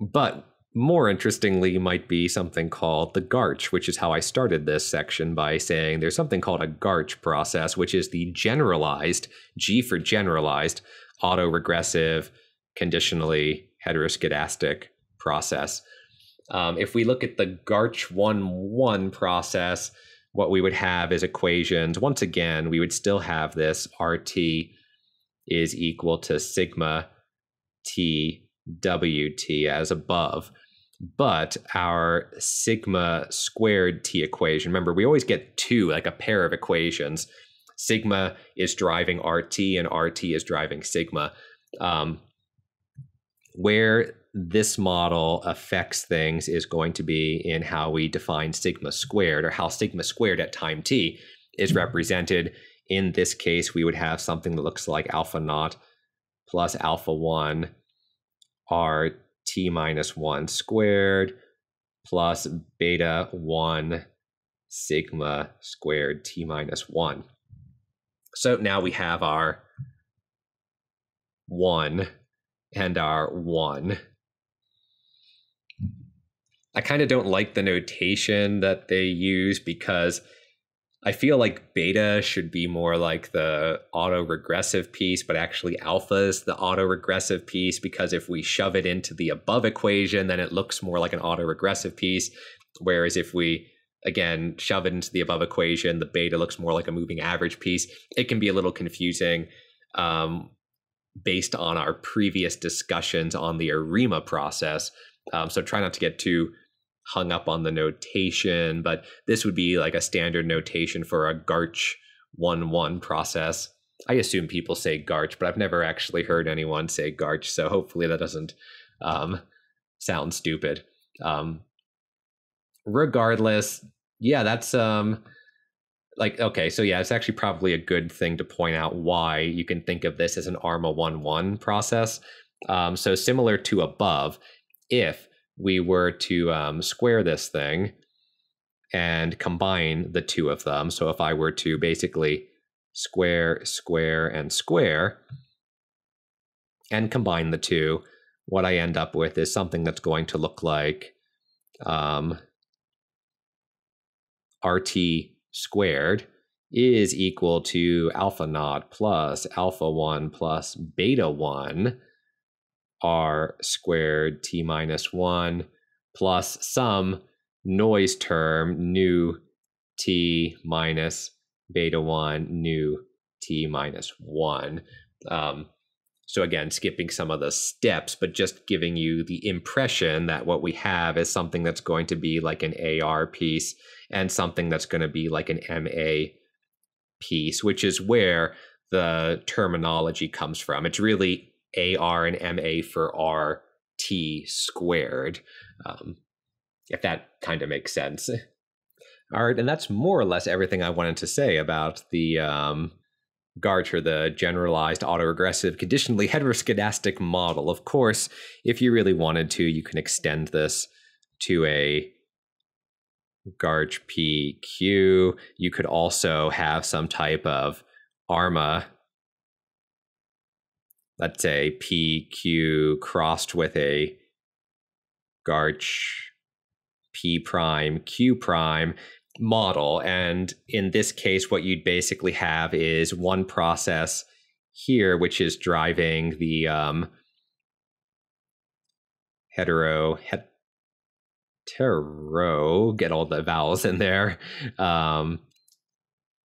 but more interestingly might be something called the GARCH, which is how I started this section by saying there's something called a GARCH process, which is the generalized, G for generalized, autoregressive, conditionally heteroscedastic process. Um, if we look at the GARCH 1 1 process, what we would have is equations. Once again, we would still have this RT is equal to sigma t wt as above. But our sigma squared t equation, remember, we always get two, like a pair of equations. Sigma is driving RT and RT is driving sigma. Um, where this model affects things is going to be in how we define sigma squared or how sigma squared at time t is represented. In this case, we would have something that looks like alpha naught plus alpha 1 r t minus 1 squared plus beta 1 sigma squared t minus 1. So now we have our 1 and our 1. I kind of don't like the notation that they use because I feel like beta should be more like the auto regressive piece, but actually alpha is the auto regressive piece because if we shove it into the above equation, then it looks more like an auto regressive piece. Whereas if we again shove it into the above equation, the beta looks more like a moving average piece. It can be a little confusing um, based on our previous discussions on the ARIMA process. Um, so try not to get too hung up on the notation, but this would be like a standard notation for a GARCH 1 1 process. I assume people say Garch, but I've never actually heard anyone say Garch, so hopefully that doesn't um, sound stupid. Um, regardless, yeah, that's um, like okay, so yeah, it's actually probably a good thing to point out why you can think of this as an ARMA 1 1 process. Um, so similar to above, if we were to um, square this thing and combine the two of them. So if I were to basically square, square, and square and combine the two, what I end up with is something that's going to look like um, RT squared is equal to alpha naught plus alpha 1 plus beta 1 r squared t minus 1 plus some noise term nu t minus beta 1 nu t minus 1. Um, so again, skipping some of the steps, but just giving you the impression that what we have is something that's going to be like an AR piece and something that's going to be like an MA piece, which is where the terminology comes from. It's really AR and MA for RT squared, um, if that kind of makes sense. All right, and that's more or less everything I wanted to say about the um, Garcher, the generalized autoregressive conditionally heteroscedastic model. Of course, if you really wanted to, you can extend this to a GARCH PQ. You could also have some type of ARMA let's say PQ crossed with a GARCH P prime Q prime model. And in this case, what you'd basically have is one process here, which is driving the um, hetero, hetero, get all the vowels in there, um,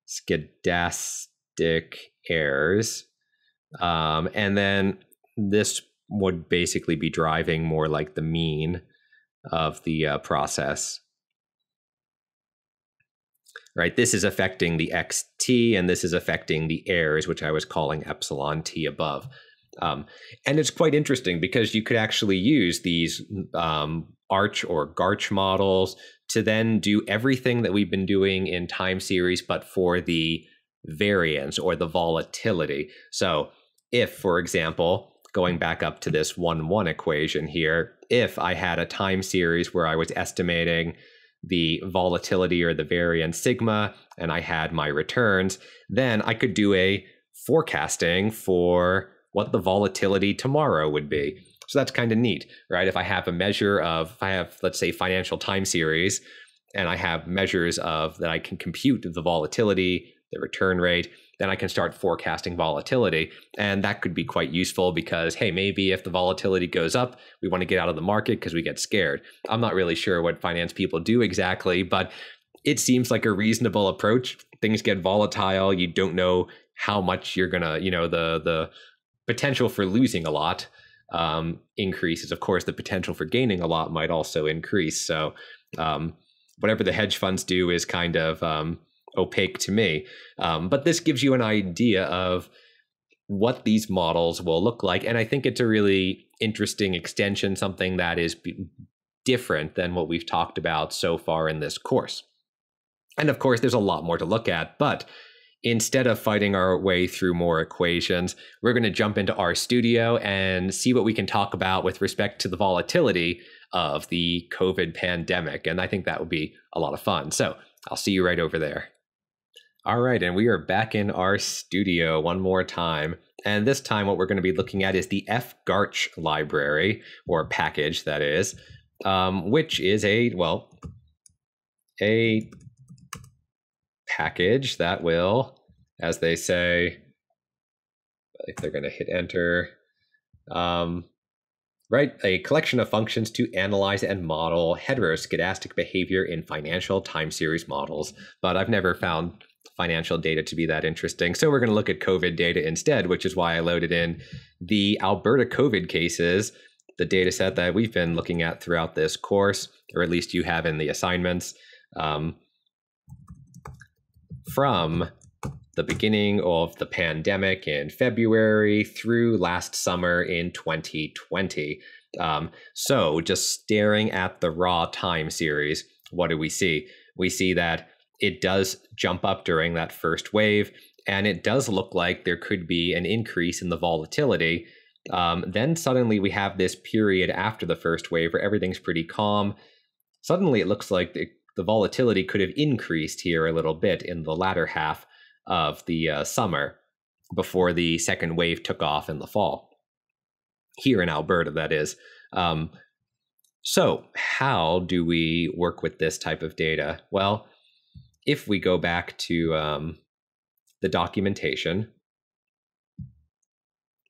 skedastic errors um, and then this would basically be driving more like the mean of the uh, process. Right, this is affecting the xt, and this is affecting the errors, which I was calling epsilon t above. Um, and it's quite interesting because you could actually use these um, ARCH or GARCH models to then do everything that we've been doing in time series, but for the variance or the volatility. So if, for example, going back up to this 1 1 equation here, if I had a time series where I was estimating the volatility or the variance sigma and I had my returns, then I could do a forecasting for what the volatility tomorrow would be. So that's kind of neat, right? If I have a measure of, if I have, let's say, financial time series, and I have measures of that I can compute the volatility, the return rate, then I can start forecasting volatility. And that could be quite useful because, hey, maybe if the volatility goes up, we want to get out of the market because we get scared. I'm not really sure what finance people do exactly, but it seems like a reasonable approach. Things get volatile. You don't know how much you're gonna, you know, the the potential for losing a lot um, increases, of course, the potential for gaining a lot might also increase. So, um, whatever the hedge funds do is kind of um, opaque to me. Um, but this gives you an idea of what these models will look like. And I think it's a really interesting extension, something that is b- different than what we've talked about so far in this course. And of course, there's a lot more to look at, but instead of fighting our way through more equations, we're going to jump into RStudio and see what we can talk about with respect to the volatility of the COVID pandemic. And I think that would be a lot of fun. So I'll see you right over there. All right, and we are back in RStudio one more time. And this time, what we're going to be looking at is the fgarch library, or package, that is, um, which is a, well, a package that will, as they say, if they're going to hit enter, um, right? A collection of functions to analyze and model heteroscedastic behavior in financial time series models. But I've never found financial data to be that interesting. So we're going to look at COVID data instead, which is why I loaded in the Alberta COVID cases, the data set that we've been looking at throughout this course, or at least you have in the assignments, um, from the beginning of the pandemic in February through last summer in 2020. Um, so, just staring at the raw time series, what do we see? We see that it does jump up during that first wave, and it does look like there could be an increase in the volatility. Um, then suddenly we have this period after the first wave where everything's pretty calm. Suddenly it looks like the, the volatility could have increased here a little bit in the latter half of the uh, summer before the second wave took off in the fall. Here in Alberta, that is. Um, so, how do we work with this type of data? Well, if we go back to um, the documentation,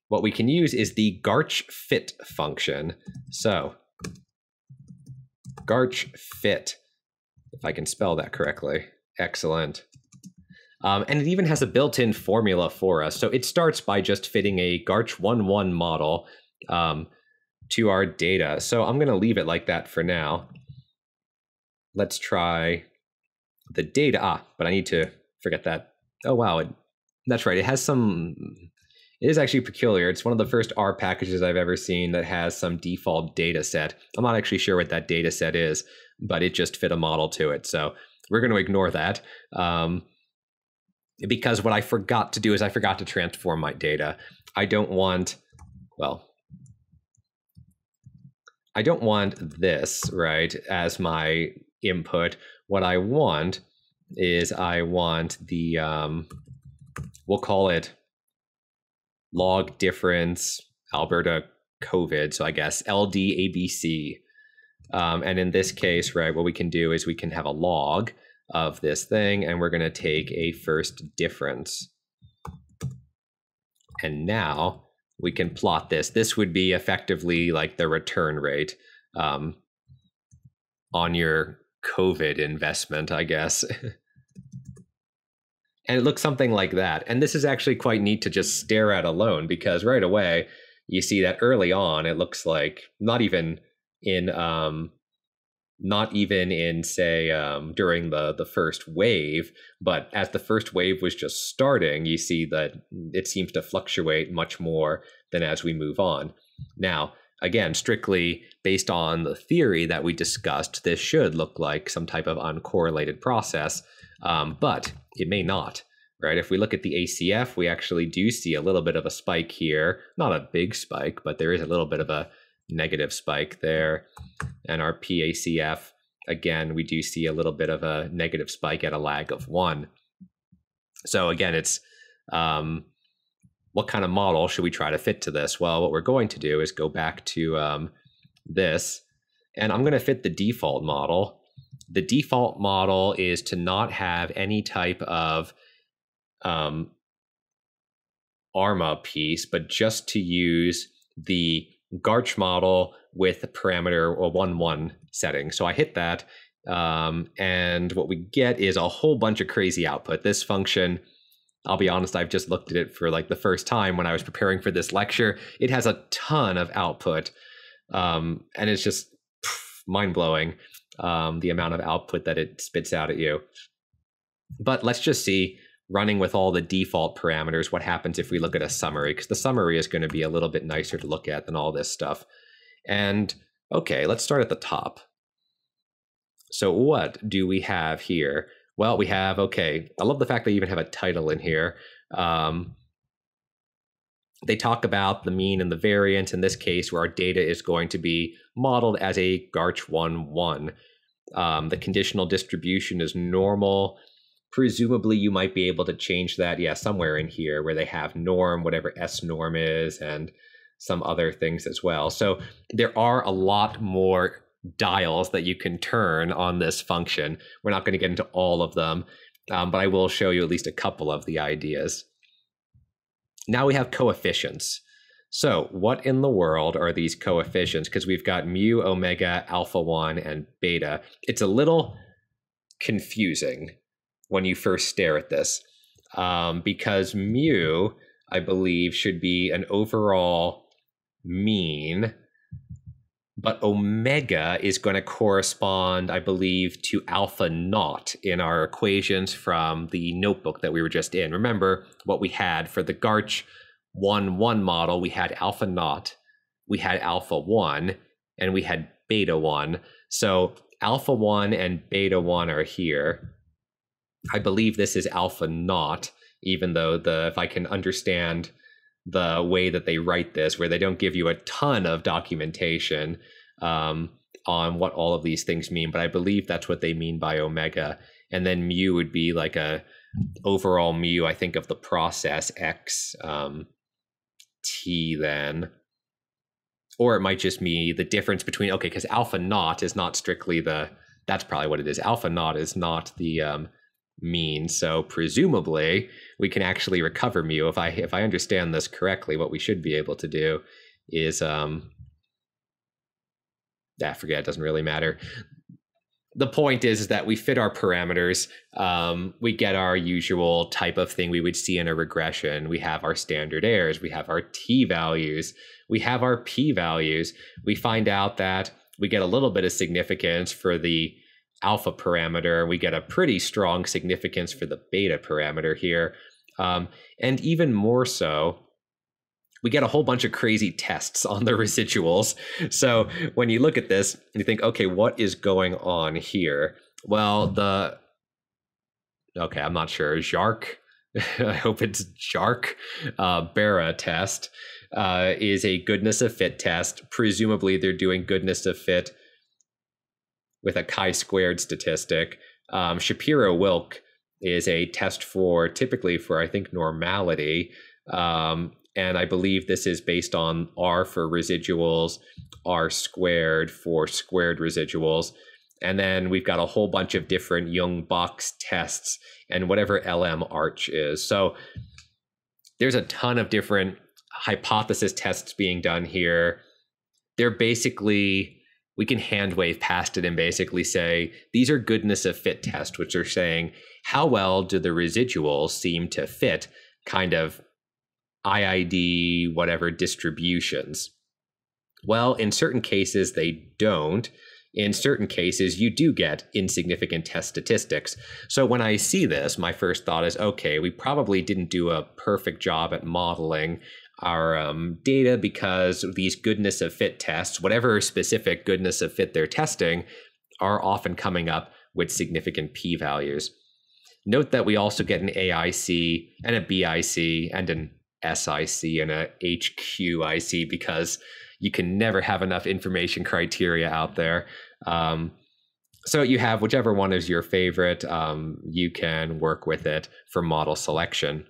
what we can use is the garch fit function. So, garch fit, if I can spell that correctly. Excellent. Um, and it even has a built-in formula for us. So it starts by just fitting a GARCH 1.1 model um, to our data. So I'm going to leave it like that for now. Let's try the data. Ah, but I need to forget that. Oh, wow. It, that's right. It has some. It is actually peculiar. It's one of the first R packages I've ever seen that has some default data set. I'm not actually sure what that data set is, but it just fit a model to it. So we're going to ignore that. Um, because what I forgot to do is I forgot to transform my data. I don't want, well, I don't want this, right, as my input. What I want is I want the, um, we'll call it log difference Alberta COVID. So I guess LDABC. Um, and in this case, right, what we can do is we can have a log of this thing, and we're going to take a first difference. And now we can plot this. This would be effectively like the return rate um, on your COVID investment, I guess. and it looks something like that. And this is actually quite neat to just stare at alone because right away you see that early on it looks like not even in um, not even in say um, during the the first wave but as the first wave was just starting you see that it seems to fluctuate much more than as we move on now again strictly based on the theory that we discussed this should look like some type of uncorrelated process um, but it may not right if we look at the acf we actually do see a little bit of a spike here not a big spike but there is a little bit of a negative spike there. And our PACF, again, we do see a little bit of a negative spike at a lag of one. So again, it's um, what kind of model should we try to fit to this? Well, what we're going to do is go back to um, this, and I'm going to fit the default model. The default model is to not have any type of um, ARMA piece, but just to use the GARCH model with a parameter or one one setting. So I hit that, um, and what we get is a whole bunch of crazy output. This function I'll be honest, I've just looked at it for like the first time when I was preparing for this lecture. It has a ton of output, um, and it's just mind blowing um, the amount of output that it spits out at you. But let's just see running with all the default parameters, what happens if we look at a summary, because the summary is going to be a little bit nicer to look at than all this stuff. And okay, let's start at the top. So what do we have here? Well, we have, okay, I love the fact they even have a title in here. Um, they talk about the mean and the variance in this case, where our data is going to be modeled as a GARCH1 1. Um, the conditional distribution is normal. Presumably, you might be able to change that, yeah, somewhere in here where they have norm, whatever S norm is, and some other things as well. So there are a lot more dials that you can turn on this function. We're not going to get into all of them, um, but I will show you at least a couple of the ideas. Now we have coefficients. So what in the world are these coefficients? Because we've got mu, omega, alpha 1, and beta. It's a little confusing when you first stare at this um, because mu, I believe, should be an overall mean but omega is going to correspond, I believe, to alpha naught in our equations from the notebook that we were just in. Remember what we had for the GARCH 1 1 model, we had alpha naught, we had alpha 1, and we had beta 1. So alpha 1 and beta 1 are here. I believe this is alpha naught, even though the if I can understand the way that they write this, where they don't give you a ton of documentation um, on what all of these things mean. But I believe that's what they mean by omega. And then mu would be like a overall mu, I think, of the process x um, t then. Or it might just be the difference between, okay, because alpha naught is not strictly the, that's probably what it is. Alpha naught is not the um, mean. So presumably we can actually recover mu. If I if I understand this correctly, what we should be able to do is um I forget, it doesn't really matter. The point is, is that we fit our parameters. Um, we get our usual type of thing we would see in a regression. We have our standard errors. We have our t values. We have our p values. We find out that we get a little bit of significance for the alpha parameter. We get a pretty strong significance for the beta parameter here. Um, and even more so, we get a whole bunch of crazy tests on the residuals. So when you look at this, you think, okay, what is going on here? Well, the okay, I'm not sure. Jark, I hope it's Jark, uh, Bera test uh, is a goodness of fit test. Presumably, they're doing goodness of fit with a chi-squared statistic. Um, Shapiro-Wilk is a test for typically for I think normality. Um, and I believe this is based on R for residuals, R squared for squared residuals. And then we've got a whole bunch of different Ljung-Box tests and whatever LM ARCH is. So there's a ton of different hypothesis tests being done here. They're basically we can hand wave past it and basically say these are goodness of fit tests, which are saying how well do the residuals seem to fit kind of IID, whatever distributions? Well, in certain cases, they don't. In certain cases, you do get insignificant test statistics. So when I see this, my first thought is okay, we probably didn't do a perfect job at modeling our um, data because these goodness of fit tests, whatever specific goodness of fit they're testing, are often coming up with significant p values. Note that we also get an AIC and a BIC and an SIC and a HQIC because you can never have enough information criteria out there. Um, so you have whichever one is your favorite, um, you can work with it for model selection.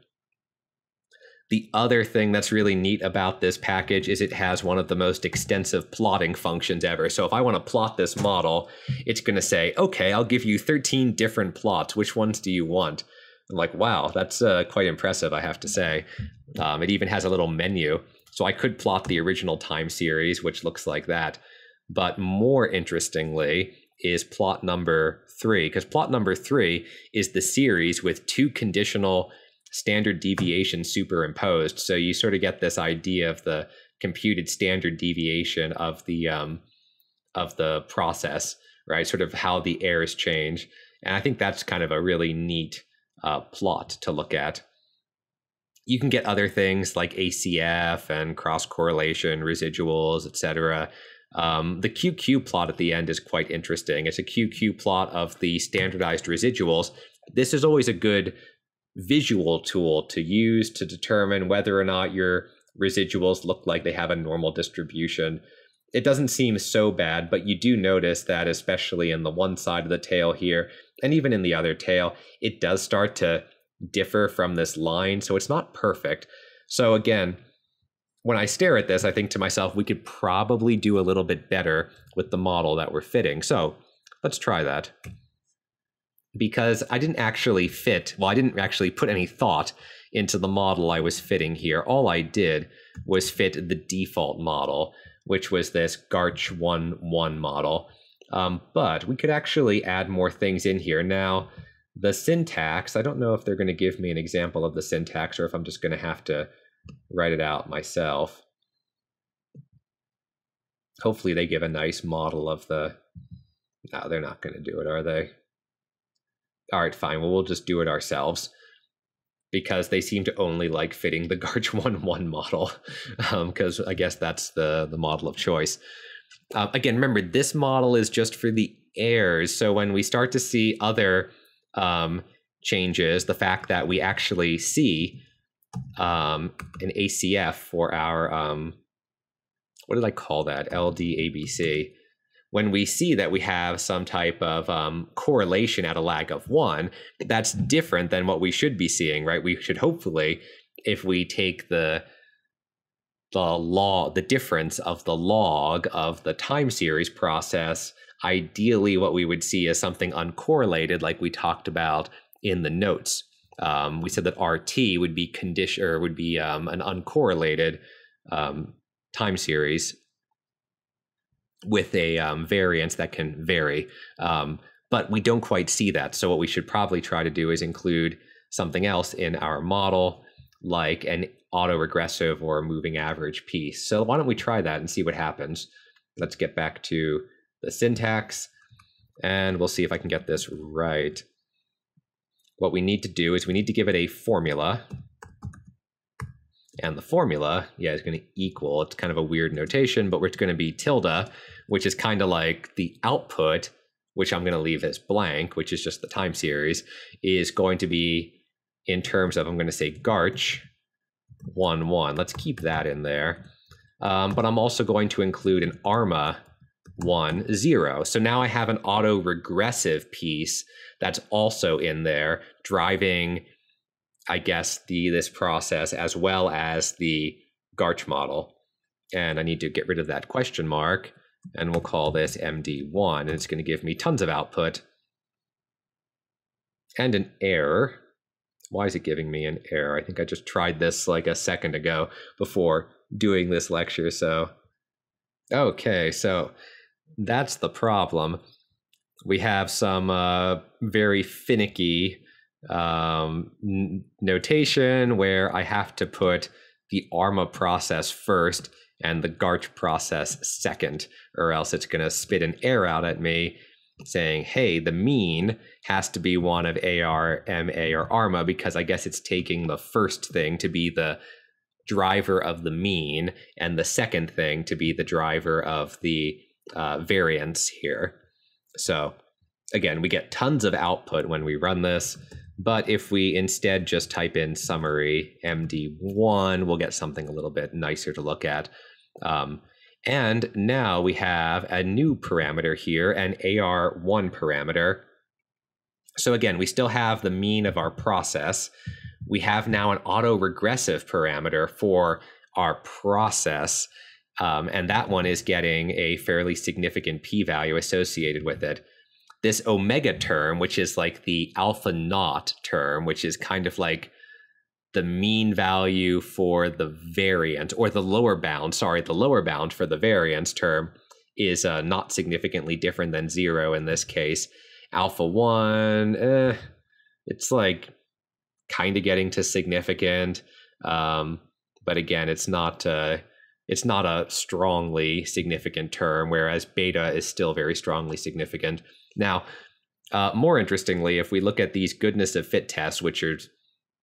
The other thing that's really neat about this package is it has one of the most extensive plotting functions ever. So if I want to plot this model, it's going to say, okay, I'll give you 13 different plots. Which ones do you want? I'm like, wow, that's uh, quite impressive, I have to say. Um, it even has a little menu. So I could plot the original time series, which looks like that. But more interestingly, is plot number three, because plot number three is the series with two conditional standard deviation superimposed. So you sort of get this idea of the computed standard deviation of the um, of the process, right? Sort of how the errors change, and I think that's kind of a really neat uh, plot to look at. You can get other things like ACF and cross correlation, residuals, etc. Um, the QQ plot at the end is quite interesting. It's a QQ plot of the standardized residuals. This is always a good visual tool to use to determine whether or not your residuals look like they have a normal distribution. It doesn't seem so bad, but you do notice that, especially in the one side of the tail here, and even in the other tail, it does start to differ from this line. So it's not perfect. So again, when I stare at this, I think to myself, we could probably do a little bit better with the model that we're fitting. So let's try that. Because I didn't actually fit, well, I didn't actually put any thought into the model I was fitting here. All I did was fit the default model, which was this GARCH 1 1 model. Um, but we could actually add more things in here. Now, the syntax, I don't know if they're going to give me an example of the syntax or if I'm just going to have to write it out myself. Hopefully they give a nice model of the, no, they're not going to do it, are they? All right, fine. Well, we'll just do it ourselves because they seem to only like fitting the GARCH 1.1 model because um, I guess that's the, the model of choice. Uh, again, remember, this model is just for the errors. So when we start to see other um, changes, the fact that we actually see um, an ACF for our um, what did I call that? LDABC. When we see that we have some type of um, correlation at a lag of one, that's different than what we should be seeing, right? We should hopefully, if we take the the law, the difference of the log of the time series process, ideally what we would see is something uncorrelated, like we talked about in the notes um, we said that RT would be condition or would be um, an uncorrelated um, time series with a um, variance that can vary. Um, but we don't quite see that. So what we should probably try to do is include something else in our model, like an autoregressive or moving average piece. So why don't we try that and see what happens? Let's get back to the syntax and we'll see if I can get this right what we need to do is we need to give it a formula. And the formula, yeah, is going to equal. It's kind of a weird notation, but it's going to be tilde, which is kind of like the output, which I'm going to leave as blank, which is just the time series, is going to be in terms of, I'm going to say GARCH 1, 1. Let's keep that in there. Um, but I'm also going to include an ARMA 1, 0. So now I have an auto regressive piece that's also in there driving, I guess, the this process as well as the GARCH model. And I need to get rid of that question mark, and we'll call this MD1, and it's going to give me tons of output and an error. Why is it giving me an error? I think I just tried this like a second ago before doing this lecture. So, okay, so that's the problem we have some uh, very finicky um, notation where I have to put the ARMA process first and the GARCH process second, or else it's going to spit an error out at me saying, hey, the mean has to be one of AR, MA, or ARMA because I guess it's taking the first thing to be the driver of the mean and the second thing to be the driver of the uh, variance here. So again, we get tons of output when we run this. But if we instead just type in summary MD1, we'll get something a little bit nicer to look at. Um, and now we have a new parameter here, an AR1 parameter. So again, we still have the mean of our process. We have now an auto-regressive parameter for our process. Um, and that one is getting a fairly significant p-value associated with it this omega term, which is like the alpha naught term, which is kind of like the mean value for the variant or the lower bound, sorry, the lower bound for the variance term is uh, not significantly different than zero in this case. Alpha one, eh, it's like kind of getting to significant. Um, but again, it's not uh, it's not a strongly significant term, whereas beta is still very strongly significant. Now, uh, more interestingly, if we look at these goodness of fit tests, which are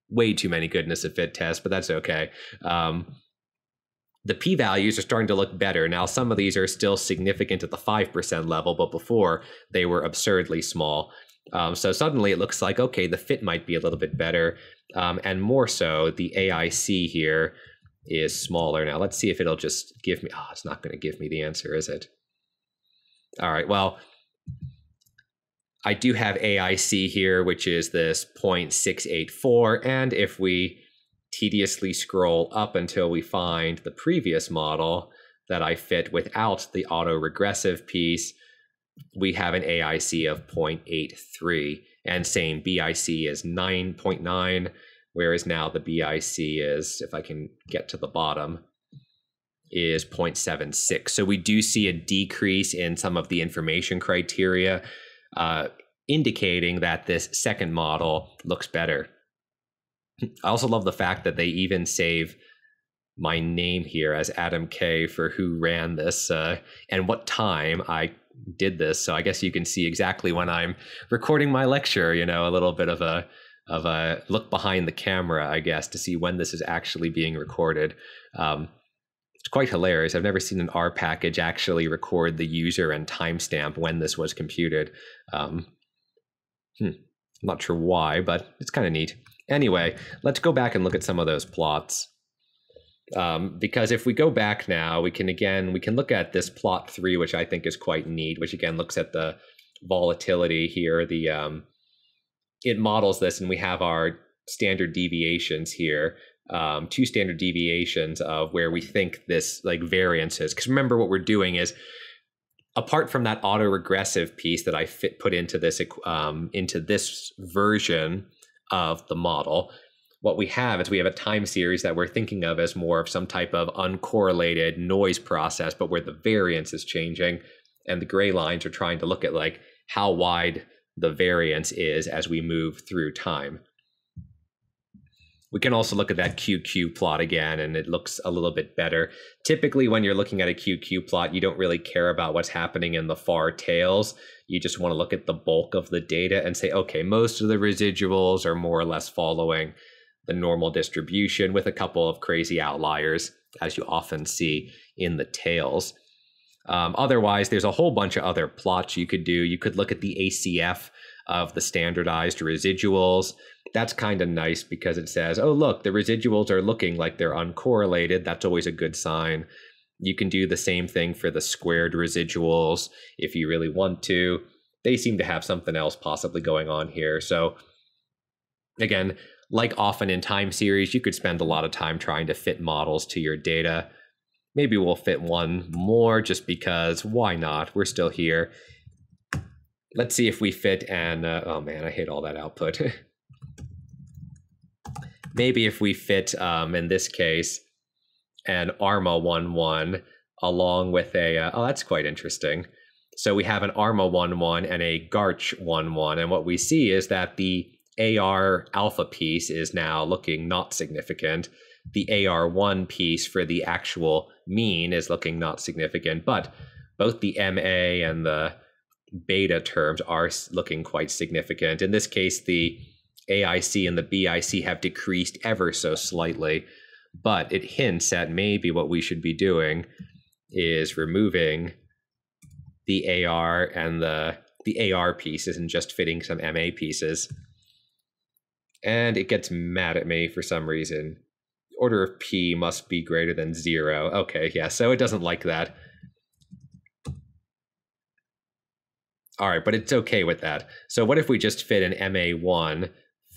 way too many goodness of fit tests, but that's okay. Um, the p values are starting to look better. Now, some of these are still significant at the 5% level, but before they were absurdly small. Um, so suddenly it looks like, okay, the fit might be a little bit better. Um, and more so, the AIC here is smaller. Now, let's see if it'll just give me, oh, it's not going to give me the answer, is it? All right, well, I do have AIC here, which is this 0.684. And if we tediously scroll up until we find the previous model that I fit without the autoregressive piece, we have an AIC of 0.83 and same BIC is 9.9, whereas now the BIC is, if I can get to the bottom, is 0.76. So we do see a decrease in some of the information criteria, uh, indicating that this second model looks better. I also love the fact that they even save my name here as Adam K for who ran this uh, and what time I did this. So I guess you can see exactly when I'm recording my lecture. You know, a little bit of a of a look behind the camera, I guess, to see when this is actually being recorded. Um, it's quite hilarious. I've never seen an R package actually record the user and timestamp when this was computed. Um, hmm, I'm not sure why, but it's kind of neat. Anyway, let's go back and look at some of those plots. Um, because if we go back now, we can again, we can look at this plot three, which I think is quite neat, which again looks at the volatility here. The um, It models this and we have our standard deviations here, um, two standard deviations of where we think this like variance is. Because remember what we're doing is apart from that autoregressive piece that I fit put into this um, into this version of the model. What we have is we have a time series that we're thinking of as more of some type of uncorrelated noise process, but where the variance is changing. And the gray lines are trying to look at like how wide the variance is as we move through time. We can also look at that QQ plot again, and it looks a little bit better. Typically, when you're looking at a QQ plot, you don't really care about what's happening in the far tails. You just want to look at the bulk of the data and say, okay, most of the residuals are more or less following the normal distribution with a couple of crazy outliers, as you often see in the tails. Um, otherwise, there's a whole bunch of other plots you could do. You could look at the ACF of the standardized residuals. That's kind of nice because it says, oh, look, the residuals are looking like they're uncorrelated. That's always a good sign. You can do the same thing for the squared residuals if you really want to. They seem to have something else possibly going on here. So, again, like often in time series, you could spend a lot of time trying to fit models to your data. Maybe we'll fit one more just because why not? We're still here let's see if we fit and uh, oh man, I hate all that output. Maybe if we fit um, in this case an ARMA 1 1 along with a uh, oh that's quite interesting. So we have an ARMA 1 1 and a GARCH 1 1 and what we see is that the AR alpha piece is now looking not significant. The AR1 piece for the actual mean is looking not significant, but both the MA and the beta terms are looking quite significant. In this case, the AIC and the BIC have decreased ever so slightly, but it hints at maybe what we should be doing is removing the AR and the the AR pieces and just fitting some MA pieces. And it gets mad at me for some reason. Order of P must be greater than zero. Okay, yeah, so it doesn't like that. All right, but it's okay with that. So what if we just fit an MA1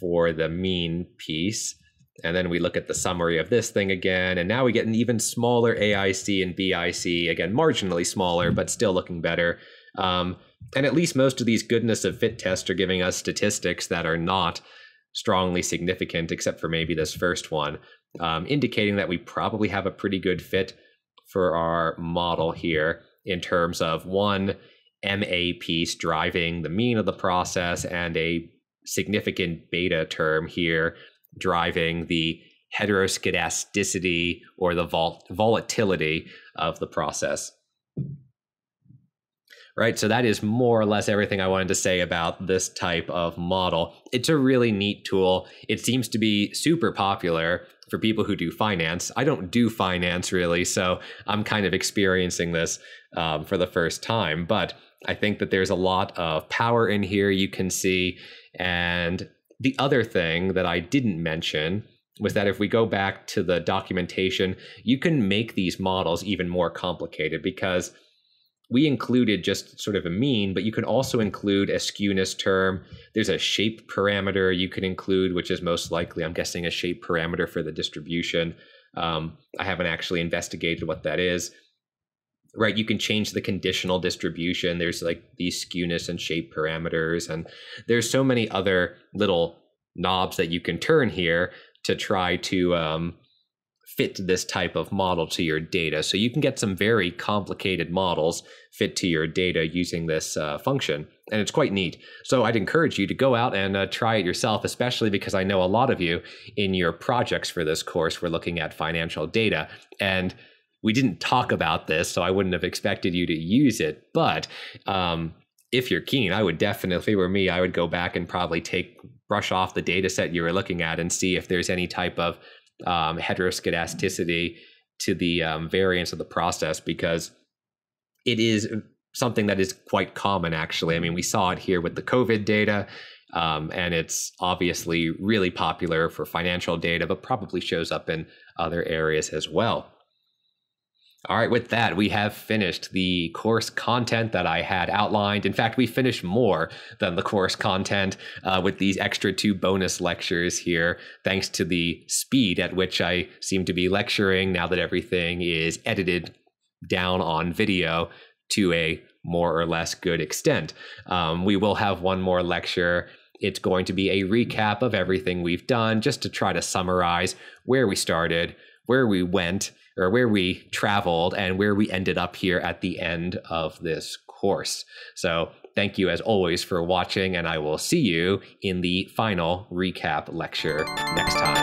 for the mean piece? And then we look at the summary of this thing again, and now we get an even smaller AIC and BIC, again, marginally smaller, but still looking better. Um, and at least most of these goodness of fit tests are giving us statistics that are not strongly significant, except for maybe this first one, um, indicating that we probably have a pretty good fit for our model here in terms of one, MA piece driving the mean of the process and a significant beta term here driving the heteroskedasticity or the vol- volatility of the process. Right, so that is more or less everything I wanted to say about this type of model. It's a really neat tool. It seems to be super popular for people who do finance. I don't do finance really, so I'm kind of experiencing this um, for the first time. But I think that there's a lot of power in here you can see. And the other thing that I didn't mention was that if we go back to the documentation, you can make these models even more complicated because we included just sort of a mean, but you can also include a skewness term. There's a shape parameter you can include, which is most likely, I'm guessing, a shape parameter for the distribution. Um, I haven't actually investigated what that is. Right, you can change the conditional distribution. There's like these skewness and shape parameters, and there's so many other little knobs that you can turn here to try to um, fit this type of model to your data. So you can get some very complicated models fit to your data using this uh, function. And it's quite neat. So I'd encourage you to go out and uh, try it yourself, especially because I know a lot of you in your projects for this course were looking at financial data. And we didn't talk about this, so I wouldn't have expected you to use it. But um, if you're keen, I would definitely, if it were me, I would go back and probably take brush off the data set you were looking at and see if there's any type of um, heteroskedasticity to the um, variance of the process because it is something that is quite common actually. I mean, we saw it here with the COVID data. Um, and it's obviously really popular for financial data, but probably shows up in other areas as well. All right, with that, we have finished the course content that I had outlined. In fact, we finished more than the course content uh, with these extra two bonus lectures here, thanks to the speed at which I seem to be lecturing now that everything is edited down on video to a more or less good extent. Um, we will have one more lecture. It's going to be a recap of everything we've done, just to try to summarize where we started, where we went or where we traveled and where we ended up here at the end of this course. So thank you as always for watching and I will see you in the final recap lecture next time.